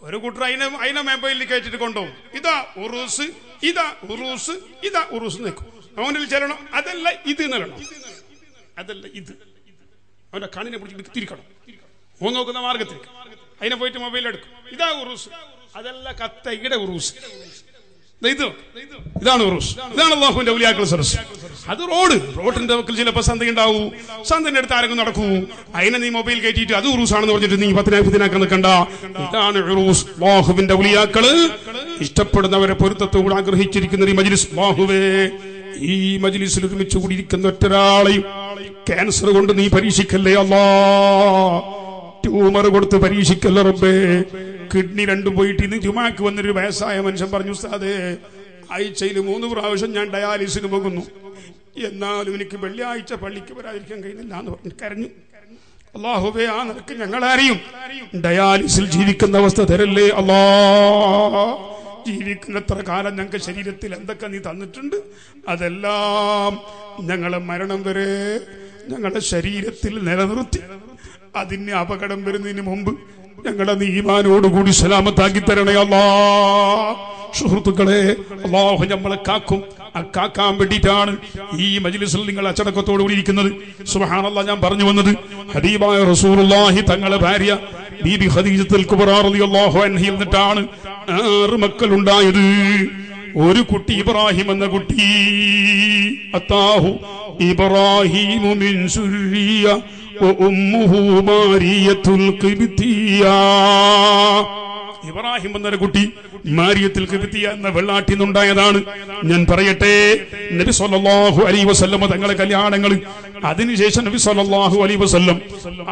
ഒരു കൂട്ടർ അതിനെ അതിനെ മേപ്പയിൽ കയറ്റിട്ട് കൊണ്ടുപോകും. ഇതാ ഉറൂസ് ഇതാ ഉറൂസ് ഇതാ ഉറൂസ് നിൽക്കും. അവനിൽ ചെല്ലണം. അതല്ല ഇത് നിലണം അതല്ല ഇത്. അവന്റെ കണ്ണിനെ പിടിച്ചിട്ട് തിരിക്കണം. ഓൻ നോക്കുന്ന മാർഗത്തിൽ അതിനെ പോയിട്ട് മൊബൈൽ എടുക്കും. ഇതാ ഉറൂസ്. അതല്ല കത്ത ഇവിടെ ഉറൂസ്. ഇതാണ് ഉറൂസ്. ഇതാണ് അള്ളാഹുവിന്റെ ഔലിയാക്കൾ സരസ് അത് റോഡ്. റോഡിന്റെ വക്കിൽ ചിലപ്പോ സന്ധ ഉണ്ടാവൂ സന്തന്റെ അടുത്ത് ആരെങ്കിലും നടക്കൂ. അതിനെ നീ മൊബൈൽ കയറ്റിയിട്ട് അത് ഉറൂസ് ആണെന്ന് പറഞ്ഞിട്ട് നീ പത്തിനായി പത്തിനാക്കാൻ നിൽക്കണ്ട ഇതാണ് ഉറൂസ്. അള്ളാഹുവിന്റെ ഉലിയാക്കൾ ഇഷ്ടപ്പെടുന്നവരെ പൊരുത്തത്തോട് ആഗ്രഹിച്ചിരിക്കുന്ന ഈ മജ്ലിസ്. ബാഹുവേ ഈ മജ്ലിസിൽ ഒരുമിച്ച് കൂടിയിരിക്കുന്ന ഒറ്റരാളെയും ക്യാൻസർ കൊണ്ട് നീ പരീക്ഷിക്കല്ലേ അല്ലാ ട്യൂമർ കൊടുത്ത് പരീക്ഷിക്കല്ല റബ്ബേ. കിഡ്നി രണ്ടും പോയിട്ട് ഇന്ന് ജുമാക്ക് വന്നൊരു വയസ്സായ മനുഷ്യൻ പറഞ്ഞു ഉസ്താദേ ആഴ്ചയിൽ മൂന്ന് പ്രാവശ്യം ഞാൻ ഡയാലിസിന് പോകുന്നു. എന്നാലും എനിക്ക് വെള്ളിയാഴ്ച പള്ളിക്ക് വരാതിരിക്കാൻ കഴിയുന്നില്ല എന്ന് പറഞ്ഞു കരഞ്ഞു. അള്ളാഹുബേ ആ നിനക്ക് ഞങ്ങളറിയും ഡയാലിസിൽ ജീവിക്കുന്ന അവസ്ഥ തരല്ലേ? അള്ളാ ജീവിക്കുന്നത്ര കാലം ഞങ്ങൾക്ക് ശരീരത്തിൽ എന്തൊക്കെ നീ തന്നിട്ടുണ്ട്? അതെല്ലാം ഞങ്ങളെ മരണം വരെ ഞങ്ങളുടെ ശരീരത്തിൽ നിലനിർത്തി. അതിന് അപകടം വരുന്നതിന് മുമ്പ് ഞങ്ങളെ നീ ഈമാനോടുകൂടി സലാമത്താക്കി തരണേ അല്ലാ. സുഹൃത്തുക്കളെ അള്ളാഹു നമ്മളെ കാക്കും. ആ കാക്കാൻ വേണ്ടിയിട്ടാണ് ഈ മജ്ലിസിൽ നിങ്ങൾ അച്ചടക്കത്തോടു കൂടി ഇരിക്കുന്നത്. സുബ്ഹാനല്ലാ ഞാൻ പറഞ്ഞു വന്നത് ഹബീബായ റസൂലുള്ളാഹി തങ്ങളെ ഭാര്യ ബീബി ഖദീജത്തുൽ കുബ്ര റളിയല്ലാഹു അൻഹി എന്നിട്ടാണ് ആറ് മക്കളുണ്ടായത്. ഒരു കുട്ടി ഇബ്രാഹിം എന്ന കുട്ടി. അത്താഹു ഇബ്രാഹിമു മിൻ സുരിയ ഉമ്മുഹു മാരിയത്തുൽ ഖിബ്തിയ ഇബ്രാഹിം എന്നൊരു കുട്ടി മാരിയത്തിൽ കിബിത്തിയ എന്ന വെള്ളാട്ടിൽ നിന്നുണ്ടായതാണ്. ഞാൻ പറയട്ടെ നബി സല്ലല്ലാഹു അലൈഹി വസല്ലം തങ്ങളെ കല്യാണങ്ങൾ അതിനുശേഷം നബി സല്ലല്ലാഹു അലൈഹി വസല്ലം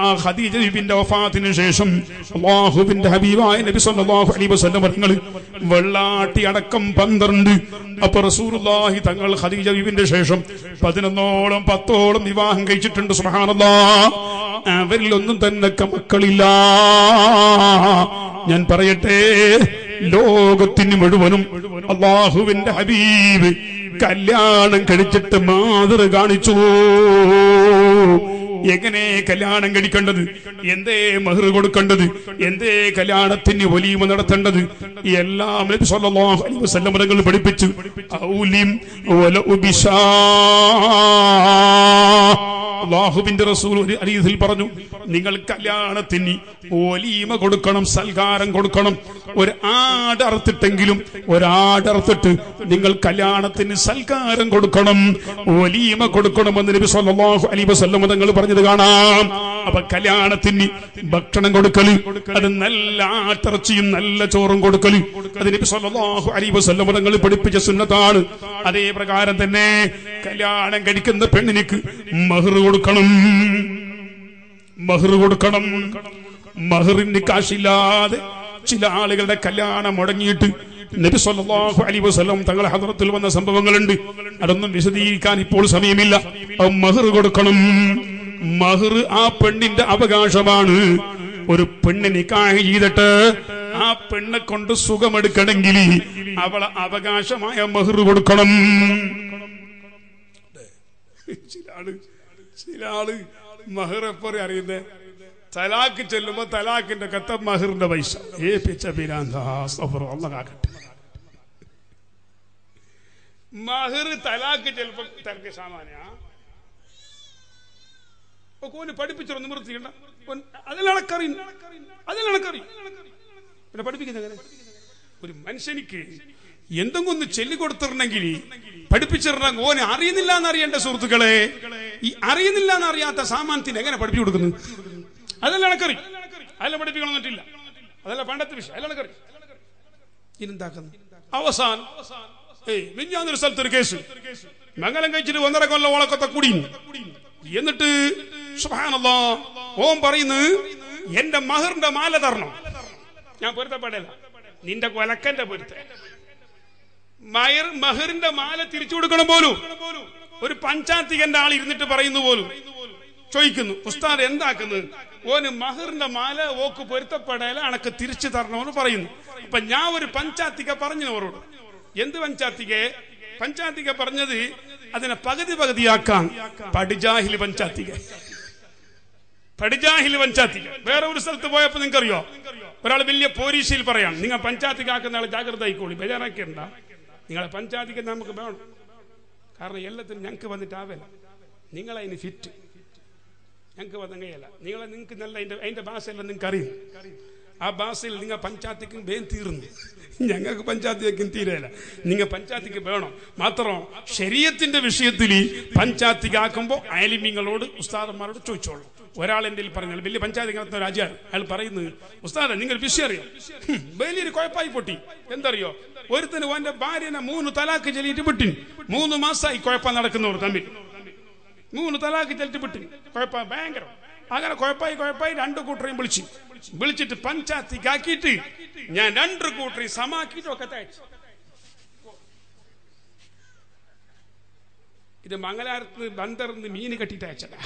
ആ ഖദീജ ബിബിന്റെ വഫാത്തിന് ശേഷം അല്ലാഹുവിന്റെ ഹബീബായ നബി സല്ലല്ലാഹു അലൈഹി വസല്ലം തങ്ങൾ വെള്ളാട്ടി അടക്കം പന്ത്രണ്ട്. അപ്പൊ റസൂലുള്ളാഹി തങ്ങൾ ഖദീജ ബിബിന്റെ ശേഷം പതിനൊന്നോളം പത്തോളം വിവാഹം കഴിച്ചിട്ടുണ്ട് സുബ്ഹാനല്ലാഹ്. അവരിലൊന്നും തന്നെ മക്കളില്ല. ഞാൻ പറയട്ടെ ലോകത്തിന് മുഴുവനും അള്ളാഹുവിന്റെ ഹബീബ് കല്യാണം കഴിച്ചിട്ട് മാതൃ കാണിച്ചു. എങ്ങനെ കല്യാണം കഴിക്കേണ്ടത്? എന്തേ മഹർ കൊടുക്കേണ്ടത്? എന്തേ കല്യാണത്തിന് ഒലീമ നടത്തേണ്ടത്? എല്ലാം നബി സല്ലല്ലാഹു അലൈഹി വസല്ലം തങ്ങൾ പഠിപ്പിച്ചു. അള്ളാഹുവിന്റെ റസൂൽ ഒരു അരീതിൽ പറഞ്ഞു നിങ്ങൾ കല്യാണത്തിന് ഒലീമ കൊടുക്കണം സൽക്കാരം കൊടുക്കണം. ഒരു ആട് ഒരാടർത്തിട്ട് നിങ്ങൾ കല്യാണത്തിന് സൽക്കാരം കൊടുക്കണം ഒലീമ കൊടുക്കണമെന്ന് നബി സല്ലല്ലാഹു അലൈഹി വസല്ലം തങ്ങൾ പറഞ്ഞത് കാണാം. അപ്പൊ കല്യാണത്തിന് ഭക്ഷണം കൊടുക്കൽ അത് നല്ല ആട്ടിറച്ചിയും നല്ല ചോറും കൊടുക്കൽ. അതിന് നബി സല്ലല്ലാഹു അലൈഹി വസല്ലം തങ്ങൾ പഠിപ്പിച്ച സുന്നത്താണ്. അതേ പ്രകാരം തന്നെ കല്യാണം കഴിക്കുന്ന പെണ്ണിനിക്ക് മഹർ കൊടുക്കണം. മഹർ കൊടുക്കണം. മഹറിന് കാശില്ലാതെ ചില ആളുകളുടെ കല്യാണം മുടങ്ങിയിട്ട് നബി സല്ലല്ലാഹു അലൈഹി വസല്ലം തങ്ങളുടെ ഹദ്റത്തിൽ വന്ന സംഭവങ്ങളുണ്ട്. അതൊന്നും വിശദീകരിക്കാൻ ഇപ്പോൾ സമയമില്ല. മഹർ കൊടുക്കണം. മഹർ ആ പെണ്ണിന്റെ അവകാശമാണ്. ഒരു പെണ്ണ് നിക്കാഹ് ചെയ്തിട്ട് ആ പെണ്ണെ കൊണ്ട് സുഖമെടുക്കണമെങ്കിൽ അവളെ അവകാശമായ മഹർ കൊടുക്കണം. ചില ആൾ ചില ആൾ മഹർ എപ്പോഴും അറിയുന്നേ? തലാക്ക് ചെല്ലുമ്പോ തലാക്കിന്റെ കത്ത മഹറിന്റെ പൈസ. ഏ പിച്ച പിന്നാകട്ടെ മഹർ തലാക്ക് ചെലപ്പോ തർക്കസാമാന്യ ഓന് പഠിപ്പിച്ചോ നിവൃത്തിയില്ല അതിലണക്കറി അതിലണക്കറി പിന്നെ പഠിപ്പിക്കുന്ന ഒരു മനുഷ്യനിക്ക് എന്തെങ്കിലും ഒന്ന് ചൊല്ലിക്കൊടുത്തിരുന്നെങ്കിൽ പഠിപ്പിച്ചിരുന്നെങ്കിൽ ഓന് അറിയുന്നില്ല എന്നറിയേണ്ട സുഹൃത്തുക്കളെ ഈ അറിയുന്നില്ല എന്നറിയാത്ത സാമാനത്തിന് എങ്ങനെ പഠിപ്പിച്ചു കൊടുക്കുന്നു? അതല്ല അണക്കറി. അതെല്ലാം പഠിപ്പിക്കണം എന്നിട്ടില്ല അതല്ല പണ്ടത്തെ വിഷയം. അതെല്ലാം അണക്കറി. ഇനെന്താക്കുന്നു അവസാനം ഏയ് മിഞ്ഞാന്നൊരു സ്ഥലത്തൊരു കേസ്. മംഗലം കഴിച്ചിട്ട് ഒന്നര കൊല്ലം ഓളക്കത്തെ കുടി എന്നിട്ട് സുബ്ഹാനല്ലാ. ഓം പറയുന്നു എന്റെ മഹറിന്റെ മാല തരണം. ഞാൻ പൊരുത്തപ്പെടില്ല നിന്റെ കൊലക്കന്റെ പൊരുത്ത. മയർ മഹറിന്റെ മാല തിരിച്ചു കൊടുക്കണം പോലും. ഒരു പഞ്ചായത്തികന്റെ ആൾ ഇരുന്നിട്ട് പറയുന്നു പോലും. ചോദിക്കുന്നു ഉസ്താദ് എന്താക്കുന്നത് ഓന് മഹറിന്റെ മാല ഓക്ക് പൊരുത്തപ്പെടല അണക്ക് തിരിച്ചു തരണമെന്ന് പറയുന്നു. അപ്പൊ ഞാൻ ഒരു പഞ്ചായത്തിക പറഞ്ഞു അവരോട്. എന്ത് പഞ്ചായത്തിക? പഞ്ചായത്തിക പറഞ്ഞത് അതിനെ പകുതി പകുതിയാക്കാൻ പടിജാഹിലി പഞ്ചായത്തിക. പടിജാഹിൽ പഞ്ചായത്തിൽ വേറെ ഒരു സ്ഥലത്ത് പോയപ്പോ നിങ്ങൾക്കറിയോ? ഒരാൾ വലിയ പോലീസിൽ പറയാം നിങ്ങൾ പഞ്ചായത്തിക്കാക്കുന്ന ആൾ ജാഗ്രത ആയിക്കോളി ബേജാറാക്കേണ്ട. നിങ്ങളെ പഞ്ചായത്തിക്ക് നമുക്ക് വേണം. കാരണം എല്ലാത്തിനും ഞങ്ങൾക്ക് വന്നിട്ടാവില്ല നിങ്ങളതിന് ഫിറ്റ് ഞങ്ങൾക്ക് വന്നങ്ങയല്ല നിങ്ങളെ നിങ്ങൾക്ക് നല്ല അതിന്റെ അതിന്റെ ഭാഷയെല്ലാം നിങ്ങൾക്ക് അറിയും ആ ഭാഷയിൽ നിങ്ങൾ പഞ്ചായത്തിക്കും വേഗം തീർന്നു. ഞങ്ങൾക്ക് പഞ്ചായത്തിലേക്കും തീരയില്ല നിങ്ങൾ പഞ്ചായത്തിക്ക് വേണം. മാത്രം ശരീരത്തിന്റെ വിഷയത്തിൽ പഞ്ചായത്തിക്കാക്കുമ്പോൾ അയലിമിങ്ങളോട് ഉസ്താദന്മാരോട് ചോദിച്ചോളൂ. ഒരാൾ എന്റെ പറഞ്ഞു വലിയ പഞ്ചായത്ത് നടത്തുന്ന രാജ്യമാണ് അയാൾ പറയുന്നത് ഉസ്താദ നിങ്ങൾ വിഷയറിയോ വലിയൊരു കുഴപ്പമായി പൊട്ടി. എന്തറിയോ? ഒരുത്തന് ഓന്റെ ഭാര്യനെ മൂന്ന് തലാക്ക് ചെല്ലിയിട്ട് വിട്ടിന് മൂന്ന് മാസമായി കുഴപ്പം നടക്കുന്നവർ തമ്മിൽ. മൂന്ന് തലാക്ക് ചെല്ലിട്ട് പൊട്ടി കുഴപ്പ ഭയങ്കരം. അങ്ങനെ കുഴപ്പമായി കുഴപ്പമായി രണ്ടു കൂട്ടരെയും വിളിച്ചു. വിളിച്ചിട്ട് പഞ്ചായത്തിക്കാക്കിയിട്ട് ഞാൻ രണ്ടു സമാക്കിട്ട് ഒക്കെ തയ്ച്ചു. ഇത് മംഗലാരത്ത് ബന്ദറിന്ന് മീന് കെട്ടിയിട്ട് അയച്ചതാ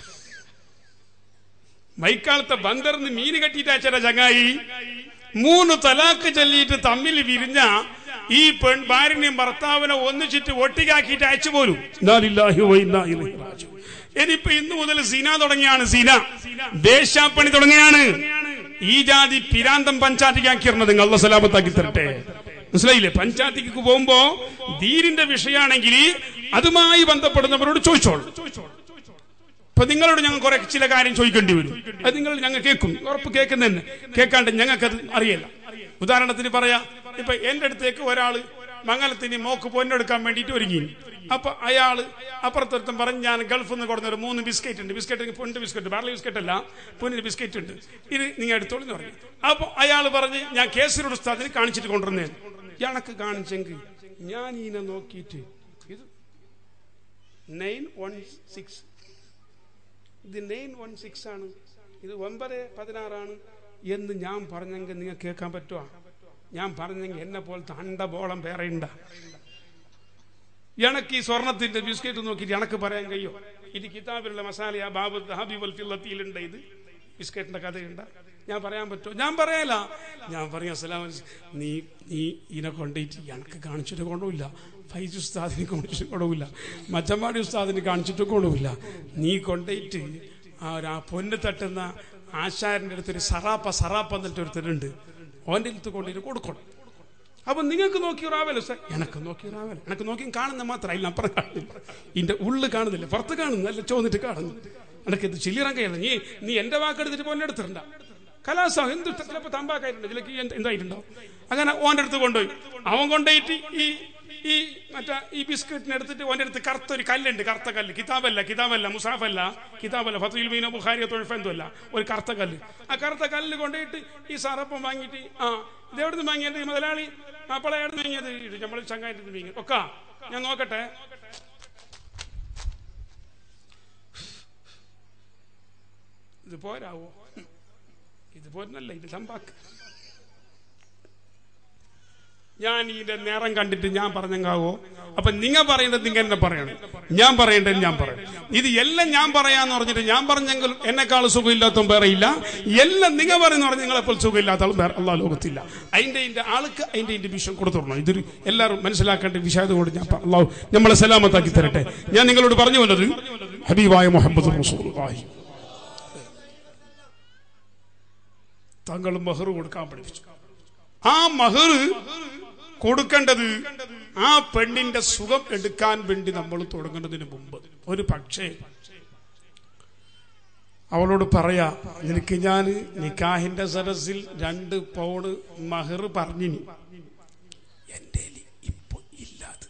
മൈക്കാലത്തെ ബന്ദറിന്ന് മീന് കെട്ടിയിട്ട് അയച്ചതാ ചങ്ങായി. മൂന്ന് തലാക്ക് ചൊല്ലിയിട്ട് തമ്മിൽ വിരിഞ്ഞ ഈ പെൺ ഭാര്യനെയും ഭർത്താവിനെ ഒന്നിച്ചിട്ട് ഒട്ടിക്കാക്കിയിട്ട് അയച്ചു പോലും ഇനിയിപ്പൊ ഇന്നാ മുതൽ സീന തുടങ്ങിയാണ് സീന. ദേശാപ്പണി തുടങ്ങിയാണ്. ഈ ജാതി പിരാന്തം പഞ്ചായത്തിക്കാക്കിയിരുന്നത് അള്ള സലാമത്താക്കി തരട്ടെ. മനസ്സിലായില്ലേ? പഞ്ചായത്തിക്ക് പോകുമ്പോ ദീനിന്റെ വിഷയാണെങ്കിൽ അതുമായി ബന്ധപ്പെടുന്നവരോട് ചോദിച്ചോളൂ. ഇപ്പൊ നിങ്ങളോട് ഞങ്ങൾ കുറെ ചില കാര്യം ചോദിക്കേണ്ടി വരും. അത് നിങ്ങൾ ഞങ്ങൾ കേൾക്കും. ഉറപ്പ് കേൾക്കുന്നതന്നെ കേൾക്കാണ്ട് ഞങ്ങൾക്കത് അറിയില്ല. ഉദാഹരണത്തിന് പറയാ ഇപ്പൊ എന്റെ അടുത്തേക്ക് ഒരാൾ മംഗലത്തിന് മോക്ക് പൊന്നെടുക്കാൻ വേണ്ടിയിട്ട് ഒരുങ്ങി. അപ്പൊ അയാൾ അപ്പുറത്തൊരുത്തം പറഞ്ഞ് ഞാൻ ഗൾഫിൽ നിന്ന് കൊടുന്ന ഒരു മൂന്ന് ബിസ്ക്കറ്റ് ഉണ്ട്. ബിസ്ക്കറ്റ് പൊണ്ട് ബിസ്ക്കറ്റ് ബാർലി ബിസ്ക്കറ്റ് അല്ല പൊന്നിന് ബിസ്ക്കറ്റ് ഉണ്ട്. ഇത് നിങ്ങൾ എടുത്തോളൂ എന്ന് പറഞ്ഞു. അപ്പൊ അയാൾ പറഞ്ഞ് ഞാൻ കേസരിയുടെ ഉസ്താദിന് കാണിച്ചിട്ട് കൊണ്ടുവന്നേ ഇയാളൊക്കെ കാണിച്ചെങ്കിൽ ഞാൻ ഇതിനെ നോക്കിയിട്ട് ഇത് നയൻ വൺ സിക്സ് ഇത് നയൻ വൺ സിക്സ് ആണ്. ഇത് ഒമ്പത് പതിനാറാണ് എന്ന് ഞാൻ പറഞ്ഞെങ്കിൽ നിങ്ങൾ കേൾക്കാൻ പറ്റുമോ ഞാൻ പറഞ്ഞെങ്കിൽ എന്നെ പോലത്തെ അണ്ടബോളം വേറെ ഉണ്ടാ എനക്ക് ഈ സ്വർണത്തിന്റെ ബിസ്ക്കറ്റ് നോക്കിയിട്ട് എനക്ക് പറയാൻ കഴിയോ? ഇത് കിതാബിലുള്ള മസാല ബാബു ഹബീബൽ ഇത്. ബിസ്ക്കറ്റിന്റെ കഥയുണ്ട. ഞാൻ പറയാൻ പറ്റുമോ ഞാൻ പറയാല. ഞാൻ പറയാം അസ്സലാം നീ നീ ഇതിനെ കൊണ്ടിട്ട് എനക്ക് കാണിച്ചിട്ട് കൊണ്ടുമില്ല ഫൈസ് ഉസ്താദിന് കാണിച്ചിട്ട് കൊടുവില്ല. മച്ചമ്പാടി ഉസ്താദിന് കാണിച്ചിട്ട് കൊടുവില്ല. നീ കൊണ്ടേറ്റ് ആ ഒരു ആ പൊന്ന് തട്ടുന്ന ആശാരിന്റെ അടുത്തൊരു സറാപ്പ സറാപ്പ എന്നിട്ട് ഒരുത്തരുണ്ട് ഓന്റെ അടുത്ത് കൊണ്ടിട്ട് കൊടുക്കണം. അപ്പൊ നിങ്ങൾക്ക് നോക്കി ഒരാവല്ലോ സാർ എനക്ക് നോക്കി ഒരാവല്ലോ എനക്ക് നോക്കി കാണുന്ന മാത്രം അല്ല അപ്പുറം കാണുന്നില്ല. ഇന്റെ ഉള്ളു കാണുന്നില്ല. പുറത്ത് കാണുന്നു അല്ല ചോന്നിട്ട് കാണുന്നു എനക്ക് ഇത് ചില്ലിറാൻ കഴിയില്ല. നീ നീ എന്റെ വാക്കെടുത്തിട്ട് പോലെ എടുത്തിട്ടുണ്ട കലാസ എന്ത് ചിലപ്പോ തമ്പാക്കായിട്ടുണ്ട് ചിലക്ക് എന്തായിട്ടുണ്ടോ? അങ്ങനെ ഓന്റെ അടുത്ത് കൊണ്ടുപോയി. അവൻ കൊണ്ടുപോയിട്ട് ഈ ഈ മറ്റേ ഈ ബിസ്ക്കറ്റിന് എടുത്തിട്ട് ഓന്റെ അടുത്ത് കറുത്ത ഒരു കല്ലുണ്ട് കറുത്ത കല്ല്. കിതാബല്ല കിതാബല്ല മുസാഫല്ല. കിതാബല്ല ഫത്തുൽ മീനോ ബുഖാരിയോ തൊഴിഫെന്തോ അല്ല ഒരു കറുത്ത കല്ല്. ആ കറുത്ത കല്ല് കൊണ്ടുപോയിട്ട് ഈ സറപ്പം വാങ്ങിയിട്ട് ആ ഇത് എവിടെ നിന്ന് വാങ്ങിയത്? മുതലാളി മാപ്പിള എവിടെ വാങ്ങിയത്? നമ്മൾ ചങ്ങായിട്ട് വാങ്ങി ഒക്കെ ഞാൻ നോക്കട്ടെ. ഇത് പോരാവോ? ഇത് പോരനല്ല ഇത് തമ്പാക്ക്. ഞാൻ ഇതിന്റെ നേരം കണ്ടിട്ട് ഞാൻ പറഞ്ഞെങ്കാവോ അപ്പൊ നിങ്ങൾ പറയേണ്ടത് നിങ്ങൾ എന്നെ പറയണം. ഞാൻ പറയേണ്ടത് ഞാൻ പറയണം. ഇത് എല്ലാം ഞാൻ പറയാന്ന് പറഞ്ഞിട്ട് ഞാൻ പറഞ്ഞെങ്കിൽ എന്നെക്കാൾ സുഖമില്ലാത്തവൻ വേറെ ഇല്ല. എല്ലാം നിങ്ങൾ പറയുന്ന പറഞ്ഞ നിങ്ങളെപ്പോൾ സുഖമില്ലാത്ത ആളും വേറെ അള്ളാഹ് ലോകത്തില്ല. അതിന്റെ ഇതിന്റെ ആൾക്ക് അതിന്റെ ഇതിന്റെ വിഷയം കൊടുത്തോളണം ഇതൊരു എല്ലാവരും മനസ്സിലാക്കേണ്ട വിഷയത്തോട് ഞാൻ പ- അള്ളാഹു നമ്മളെ സലാമത്താക്കി തരട്ടെ. ഞാൻ നിങ്ങളോട് പറഞ്ഞു വന്നത് ഹബീബായ മുഹമ്മദ് റസൂലുള്ളാഹി. തങ്ങൾ മഹർ കൊടുക്കാൻ പഠിപ്പിച്ചു. ആ മഹർ കൊടുക്കേണ്ടത് ആ പെണ്ണിന്റെ സുഖം എടുക്കാൻ വേണ്ടി നമ്മൾ തുടങ്ങുന്നതിന് മുമ്പ്. ഒരു പക്ഷേ അവളോട് പറയാ നിനക്ക് ഞാൻ നിക്കാഹിന്റെ സരസിൽ രണ്ട് പൗണ് മഹർ പറഞ്ഞിനി. എന്റെ ഇപ്പൊ ഇല്ലാത്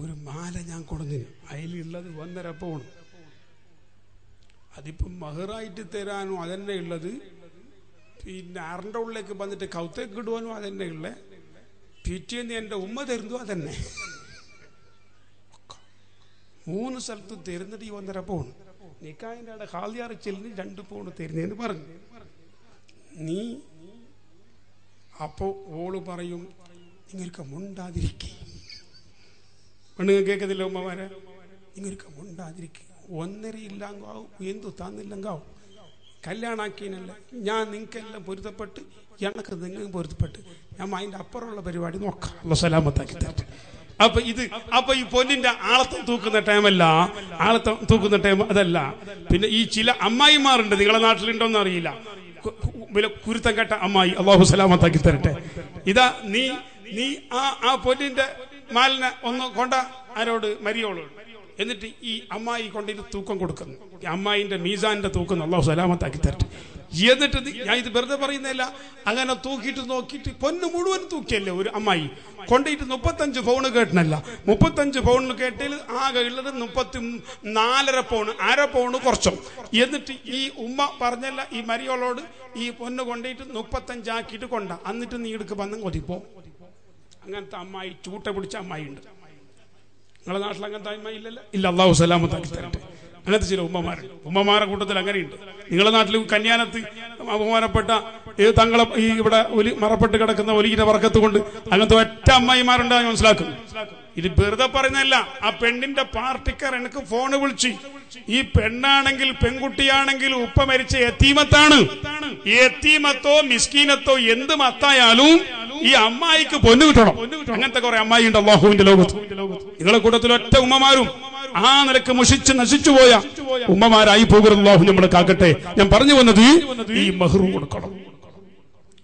ഒരു മാല ഞാൻ കൊടുന്നിന്. അതിലുള്ളത് ഒന്നര പൗണ് അതിപ്പം മഹറായിട്ട് തരാനും അതന്നെ ഉള്ളത് പിന്നെ ആറിന്റെ ഉള്ളിലേക്ക് വന്നിട്ട് കൗത്തേക്ക് ഇടുവാനും അതന്നെ ഉള്ളേ. പിറ്റേന്ന് എന്റെ ഉമ്മ തരുന്നു അതന്നെ. മൂന്ന് സ്ഥലത്ത് തരുന്നിട്ട് ഈ ഒന്നര പോണ് നിക്കായന്റെ അവിടെ ഹാലിയാറ് ചെല്ലിന് രണ്ട് പോണ് തരുന്നതെന്ന് പറഞ്ഞു. നീ അപ്പോൾ ഓൾ പറയും നിങ്ങൾക്ക് മുണ്ടാതിരിക്കേ. പെണ്ണുങ്ങൾ കേൾക്കത്തില്ല ഉമ്മമാരെ? നിങ്ങൾക്ക് മുണ്ടാതിരിക്കേ. ഒന്നര ഇല്ലാങ്കാവും എന്തു തന്നില്ലെങ്കാവും. കല്യാണാക്കിയനല്ല. ഞാൻ നിങ്ങൾക്കെല്ലാം പൊരുത്തപ്പെട്ട് എനക്ക് നിങ്ങൾക്കും പൊരുത്തപ്പെട്ട്. ഞാൻ അതിന്റെ അപ്പുറമുള്ള പരിപാടി നോക്കാം. അല്ല സലാമത്താക്കി തരട്ടെ. അപ്പൊ ഇത് അപ്പൊ ഈ പൊന്നിന്റെ ആളത്തം തൂക്കുന്ന ടൈമല്ല ആളത്തം തൂക്കുന്ന ടൈം അതല്ല. പിന്നെ ഈ ചില അമ്മായിമാരുണ്ട് നിങ്ങളെ നാട്ടിലുണ്ടോന്ന് അറിയില്ല. കുരുത്തം കേട്ട അമ്മായി അള്ളാഹു സലാമത്താക്കി തരട്ടെ. ഇതാ നീ നീ ആ ആ പൊന്നിന്റെ മാലിനെ ഒന്ന് കൊണ്ട ആരോട്? മരിയോളോട്. എന്നിട്ട് ഈ അമ്മായി കൊണ്ടിട്ട് തൂക്കം കൊടുക്കുന്നു. അമ്മായിന്റെ മീസാന്റെ തൂക്കം അള്ളാഹു സലാമത്താക്കി തരട്ടെ. എന്നിട്ട് ഞാൻ ഇത് വെറുതെ പറയുന്നില്ല അങ്ങനെ തൂക്കിയിട്ട് നോക്കിയിട്ട് പൊന്ന് മുഴുവൻ തൂക്കിയല്ലേ ഒരു അമ്മായി. കൊണ്ടിട്ട് മുപ്പത്തഞ്ച് പൗണ് കേട്ടനല്ല. മുപ്പത്തഞ്ച് പൗണിൽ കേട്ടതിൽ ആകെ ഉള്ളത് മുപ്പത്തി നാലര പൗണ് അര പൗണ് കുറച്ചും. എന്നിട്ട് ഈ ഉമ്മ പറഞ്ഞല്ല ഈ മരിയോളോട് ഈ പൊന്ന് കൊണ്ടിട്ട് മുപ്പത്തഞ്ചാക്കിയിട്ട് കൊണ്ട. എന്നിട്ട് നീ എടുക്ക് വന്നും കൊതിപ്പോ. അങ്ങനത്തെ അമ്മായി ചൂട്ട പിടിച്ച അമ്മായി ഉണ്ട്. നിങ്ങളുടെ നാട്ടിൽ അങ്ങനത്തെ അമ്മ ഇല്ലല്ലോ. ഇല്ല അള്ളാഹു സലാമത്താക്കി തരട്ടെ. അങ്ങനത്തെ ചില ഉമ്മമാരുണ്ട്. ഉമ്മമാരുടെ കൂട്ടത്തിൽ അങ്ങനെയുണ്ട്. നിങ്ങളുടെ നാട്ടിൽ കന്യാനത്ത് അപമാനപ്പെട്ട തങ്ങളെ ഈ ഇവിടെ ഒലി മറപ്പെട്ട് കിടക്കുന്ന ഒലിയുടെ വർക്കത്ത് കൊണ്ട് അങ്ങനത്തെ ഒറ്റ അമ്മായിമാരുണ്ടാകും മനസ്സിലാക്കുന്നു. ഇത് വെറുതെ പറയുന്നതല്ല. ആ പെണ്ണിന്റെ പാർട്ടിക്കാർ എനിക്ക് ഫോണ് വിളിച്ച് ഈ പെണ്ണാണെങ്കിൽ പെൺകുട്ടിയാണെങ്കിൽ ഉപ്പ മരിച്ച എത്തീമത്താണ് എത്തീമത്തോ മിസ്കീനത്തോ എന്ത് മത്തായാലും ഈ അമ്മായിക്ക് പൊന്നു കിട്ടണം. അങ്ങനത്തെ കുറെ അമ്മായി ഉണ്ട് അള്ളാഹുവിന്റെ ലോകത്ത്. നിങ്ങളെ കൂട്ടത്തിൽ ഒറ്റ ഉമ്മമാരും ആ നിലയ്ക്ക് മുഷിച്ച് നശിച്ചു പോയ ഉമ്മമാരായി പോകരുത് അള്ളാഹു നമ്മളെ കാക്കട്ടെ. ഞാൻ പറഞ്ഞു വന്നത് ഈ മെഹ്റു കൊടുക്കണം.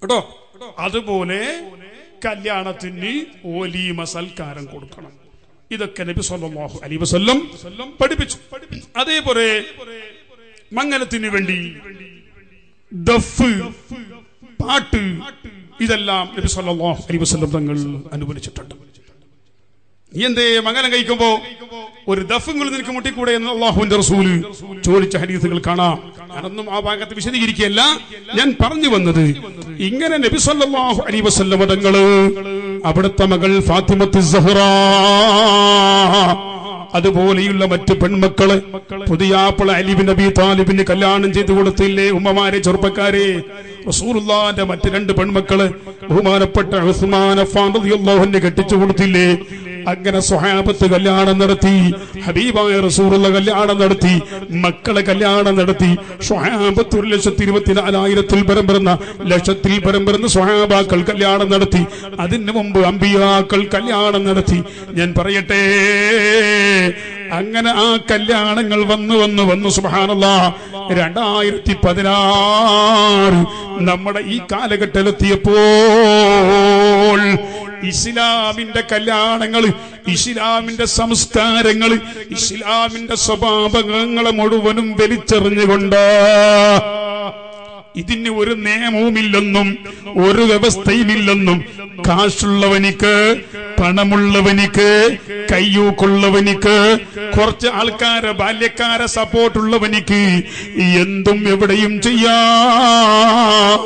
കേട്ടോ? അതുപോലെ കല്യാണത്തിന് ഓലീമ സൽക്കാരം കൊടുക്കണം. ഇതൊക്കെ നബി സല്ലല്ലാഹു അലൈഹി വസല്ലം പഠിപ്പിച്ചു. അതേപോലെ മംഗലത്തിന് വേണ്ടി ദഫ് പാട്ട് ഇതെല്ലാം നബി സല്ലല്ലാഹു അലൈഹി വസല്ലം തങ്ങൾ അനുവദിച്ചിട്ടുണ്ട് നീ എന്തേ മംഗലം കഴിക്കുമ്പോ ഒരു ദഫുകൾ നിനക്ക് മുട്ടിക്കൂടെ എന്ന് അള്ളാഹുവിന്റെ റസൂൽ ചോദിച്ച ഹരീസുകൾ കാണാം. ഞാനൊന്നും ആ ഭാഗത്ത് വിശദീകരിക്കുകയല്ല. ഞാൻ പറഞ്ഞു വന്നത് ഇങ്ങനെ നബി സല്ലല്ലാഹു അലൈഹി വസല്ലം തങ്ങൾ അവിടുത്തെ മകൾ ഫാത്തിമത്ത് സഹ്റ അതുപോലെയുള്ള മറ്റ് പെൺമക്കൾ പുതിയാപ്പിള അലിബിൻ നബി താലിബിന് കല്യാണം ചെയ്തു കൊടുത്തില്ലേ ഉമ്മമാരെ ചെറുപ്പക്കാരെ? റസൂലുള്ളാന്റെ മറ്റ് രണ്ട് പെൺമക്കൾ ബഹുമാനപ്പെട്ട ഉസ്മാൻ കെട്ടിച്ചു കൊടുത്തില്ലേ? അങ്ങനെ സ്വഹാബത്ത് കല്യാണം നടത്തി ഹബീബായ റസൂറുള്ള കല്യാണം നടത്തി മക്കളെ കല്യാണം നടത്തി. സ്വഹാബത്ത് ഒരു ലക്ഷത്തി ഇരുപത്തിനാലായിരത്തിൽ പരം പിറന്ന ലക്ഷത്തിൽ പരം പിറന്ന കല്യാണം നടത്തി. അതിനു മുമ്പ് അമ്പിയാക്കൾ കല്യാണം നടത്തി. ഞാൻ പറയട്ടെ അങ്ങനെ ആ കല്യാണങ്ങൾ വന്നു വന്നു വന്നു സുഹാനല്ല രണ്ടായിരത്തി പതിനാറ് നമ്മുടെ ഈ കാലഘട്ടത്തിലെത്തിയപ്പോൾ ഇസ്ലാമിന്റെ കല്യാണങ്ങൾ ഇസ്ലാമിന്റെ സംസ്കാരങ്ങൾ ഇസ്ലാമിന്റെ സ്വഭാവങ്ങളെ മുഴുവനും വലിച്ചെറിഞ്ഞുകൊണ്ട് ഇതിന് ഒരു നിയമവുമില്ലെന്നും ഒരു വ്യവസ്ഥയുമില്ലെന്നും കാശുള്ളവനിക്ക് പണമുള്ളവനിക്ക് കയ്യൂക്കുള്ളവനിക്ക് കുറച്ച് ആൾക്കാരെ ബാല്യക്കാരെ സപ്പോർട്ടുള്ളവനിക്ക് എന്തും എവിടെയും ചെയ്യാം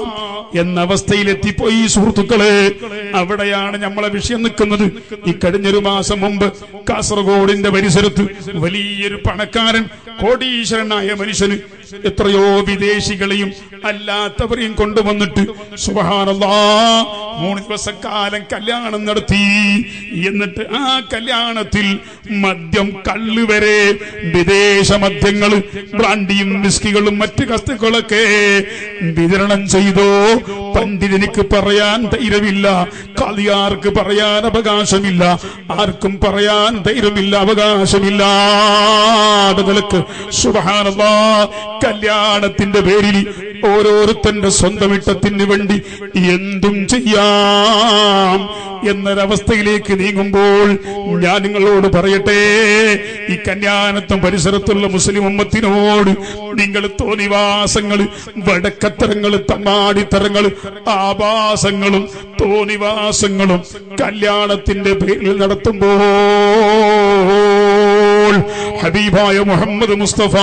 എന്ന അവസ്ഥയിലെത്തിപ്പോയി സുഹൃത്തുക്കളെ. അവിടെയാണ് നമ്മളെ വിഷയം നിൽക്കുന്നത്. ഈ കഴിഞ്ഞൊരു മാസം മുമ്പ് കാസർഗോഡിന്റെ പരിസരത്ത് വലിയൊരു പണക്കാരൻ കോടീശ്വരനായ മനുഷ്യന് എത്രയോ വിദേശികളെയും അല്ലാത്തവരെയും കൊണ്ടുവന്നിട്ട് സുബഹാനല്ലാ മൂന്ന് ദിവസക്കാലം കല്യാണം നടത്തി. എന്നിട്ട് ആ കല്യാണത്തിൽ മദ്യം കള്ള് വരെ വിദേശ മദ്യങ്ങൾ ബ്രാൻഡിയും വിസ്കികളും മറ്റ് കസ്തുക്കളൊക്കെ വിതരണം ചെയ്തോ? പണ്ഡിതനിക്ക് പറയാൻ ധൈര്യമില്ല കളിയാർക്ക് പറയാൻ അവകാശമില്ല ആർക്കും പറയാൻ ധൈര്യമില്ല അവകാശമില്ല സുബഹാനല്ലാ കല്യാണത്തിന്റെ പേരിൽ ഓരോരുത്തന്റെ സ്വന്തം ഇഷ്ടത്തിന് വേണ്ടി എന്തും ചെയ്യാം എന്നൊരവസ്ഥയിലേക്ക് നീങ്ങുമ്പോൾ ഞാൻ നിങ്ങളോട് പറയട്ടെ ഈ കല്യാണത്തും പരിസരത്തുള്ള മുസ്ലിം ഉമ്മത്തിനോട് നിങ്ങൾ തോന്നിവാസങ്ങൾ വടക്കത്തരങ്ങൾ തമ്മാടിത്തരങ്ങൾ ആഭാസങ്ങളും തോന്നിവാസങ്ങളും കല്യാണത്തിന്റെ പേരിൽ നടത്തുമ്പോൾ ഹബീബായ മുഹമ്മദ് മുസ്തഫ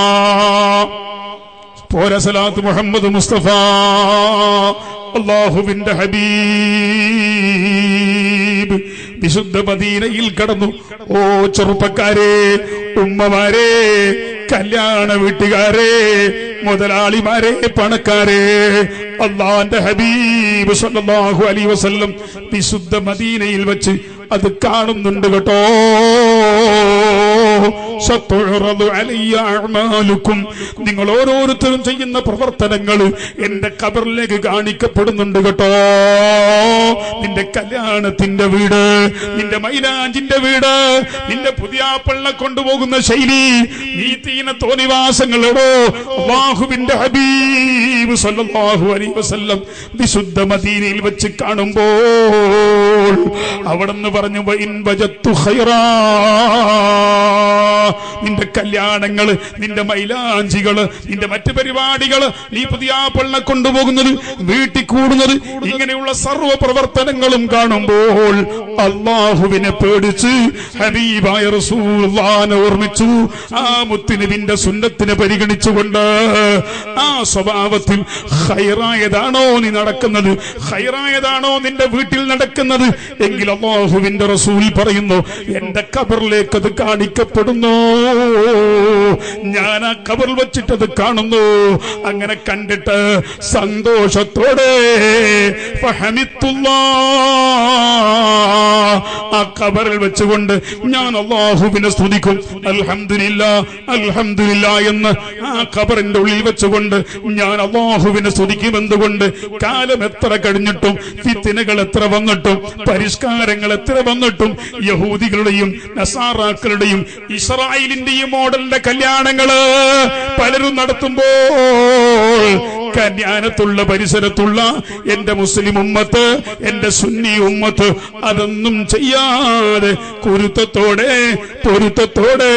പോരസലാത്ത് മുഹമ്മദ് മുസ്തഫ. അള്ളാഹുവിന്റെ ഹബീബ് വിശുദ്ധ മദീനയിൽ കടന്നു. ഓ ചെറുപ്പക്കാരെ ഉമ്മമാരെ കല്യാണ വീട്ടുകാരെ മുതലാളിമാരെ പണക്കാരെ അള്ളാന്റെ ഹബീബ് സല്ലല്ലാഹു അലൈഹി വസല്ലം വിശുദ്ധ മദീനയിൽ വെച്ച് അത് കാണുന്നുണ്ട് കേട്ടോ. അഅ്മാലുക്കും. നിങ്ങൾ ഓരോരുത്തരും ചെയ്യുന്ന പ്രവർത്തനങ്ങൾ എന്റെ കബറിലേക്ക് കാണിക്കപ്പെടുന്നുണ്ട് കേട്ടോ നിന്റെ കല്യാണത്തിന്റെ വീട് നിന്റെ മൈലാഞ്ചിന്റെ വീട് നിന്റെ പുതിയ പള്ള കൊണ്ടുപോകുന്ന ശൈലി നീ തീന തോന്നിവാസങ്ങളോടോ ബാഹുവിന്റെ ഹബീബ് സല്ലല്ലാഹു അലൈഹി വസല്ലം വിശുദ്ധ മദീനയിൽ വെച്ച് കാണുമ്പോൾ അവിടെന്ന് പറഞ്ഞു ഇൻ വജത്തു ഖൈറാ നിന്റെ കല്യാണങ്ങൾ നിന്റെ മൈലാഞ്ചികൾ നിന്റെ മറ്റു പരിപാടികൾ നീ പുതിയ പള്ള കൊണ്ടുപോകുന്നത് വീട്ടിൽ കൂടുന്നത് ഇങ്ങനെയുള്ള സർവ പ്രവർത്തനങ്ങളും കാണുമ്പോൾ അള്ളാഹുവിനെ പേടിച്ച് ഹബീബായ റസൂള്ളാനെ ഓർമ്മിച്ചു. ആ മുത്തുനബിന്റെ സുന്നത്തിനെ പരിഗണിച്ചുകൊണ്ട് ആ സ്വഭാവത്തിൽ ഹൈറായതാണോ നീ നടക്കുന്നത്? ഹൈറായതാണോ നിന്റെ വീട്ടിൽ നടക്കുന്നത്? എങ്കിൽ അള്ളാഹുവിന്റെ റസൂൽ പറയുന്നു എന്റെ കബറിലേക്ക് അത് കാണിക്കപ്പെടുന്നു. ഞാൻ ആ കബറിൽ വെച്ചിട്ടത് കാണുന്നു അങ്ങനെ കണ്ടിട്ട് സന്തോഷത്തോടെ. ആ കബറിൽ വെച്ചുകൊണ്ട് ഞാൻ അള്ളാഹുവിനെ സ്തുതിക്കും അൽഹമില്ല അൽഹമില്ല എന്ന് ആ കബറിന്റെ ഉള്ളിൽ വെച്ചുകൊണ്ട് ഞാൻ അള്ളാഹുവിനെ സ്തുതിക്കും എന്തുകൊണ്ട് കാലം എത്ര കഴിഞ്ഞിട്ടും ഫിത്തിനകൾ എത്ര വന്നിട്ടും പരിഷ്കാരങ്ങൾ എത്ര വന്നിട്ടും യഹൂദികളുടെയും നസാറാക്കളുടെയും ഇസ്രായേലിന്റെയും മോഡലിന്റെ കല്യാണങ്ങൾ പലരും നടത്തുമ്പോൾ കല്യാണത്തുള്ള പരിസരത്തുള്ള എന്റെ മുസ്ലിം ഉമ്മത്ത് എന്റെ സുന്നി ഉമ്മത്ത് അതൊന്നും ചെയ്യാതെ കുരുത്തത്തോടെ പൊരുത്തത്തോടെ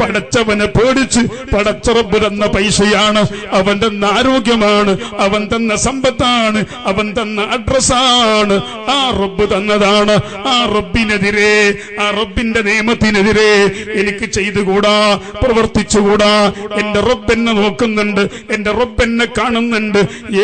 പടച്ചവനെ പേടിച്ച് പടച്ചറബ് തന്ന പൈസയാണ് അവൻ തന്ന ആരോഗ്യമാണ് അവൻ തന്ന സമ്പത്താണ് അവൻ തന്ന അഡ്രസ്സാണ് ആ റബ്ബ് തന്നതാണ് ആ റബ്ബിനെതിരെ ആ റബ്ബിന്റെ നിയമത്തിനെതിരെ എനിക്ക് ചെയ്തുകൂടാ പ്രവർത്തിച്ചുകൂടാ എന്റെ റബ്ബ് എന്നെ നോക്കുന്നുണ്ട് എന്റെ റബ്ബ് എന്നെ കാണുന്നുണ്ട്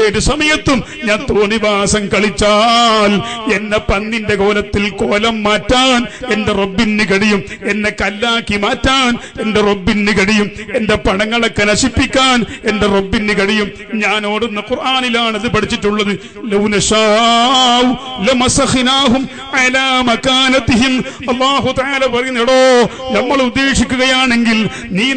ഏത് സമയത്തും ഞാൻ തോണിവാസം കളിച്ചാൽ എന്നെ പന്നിന്റെ കോലത്തിൽ കോലം മാറ്റാൻ എന്റെ റബ്ബിന് കഴിയും. എന്നെ കല്ലാക്കി മാറ്റാൻ എന്റെ റബ്ബിന് കഴിയും. എന്റെ പണങ്ങളൊക്കെ നശിപ്പിക്കാൻ എന്റെ റബ്ബിന് കഴിയും. ഞാൻ ഓടുന്ന ഖുർആാനിലാണ് ഇത് പഠിച്ചിട്ടുള്ളത്. അല്ലാഹു തആല പറയുന്നടോ നമ്മൾ ഉദ്ദേശിക്കുകയാണെങ്കിൽ നീ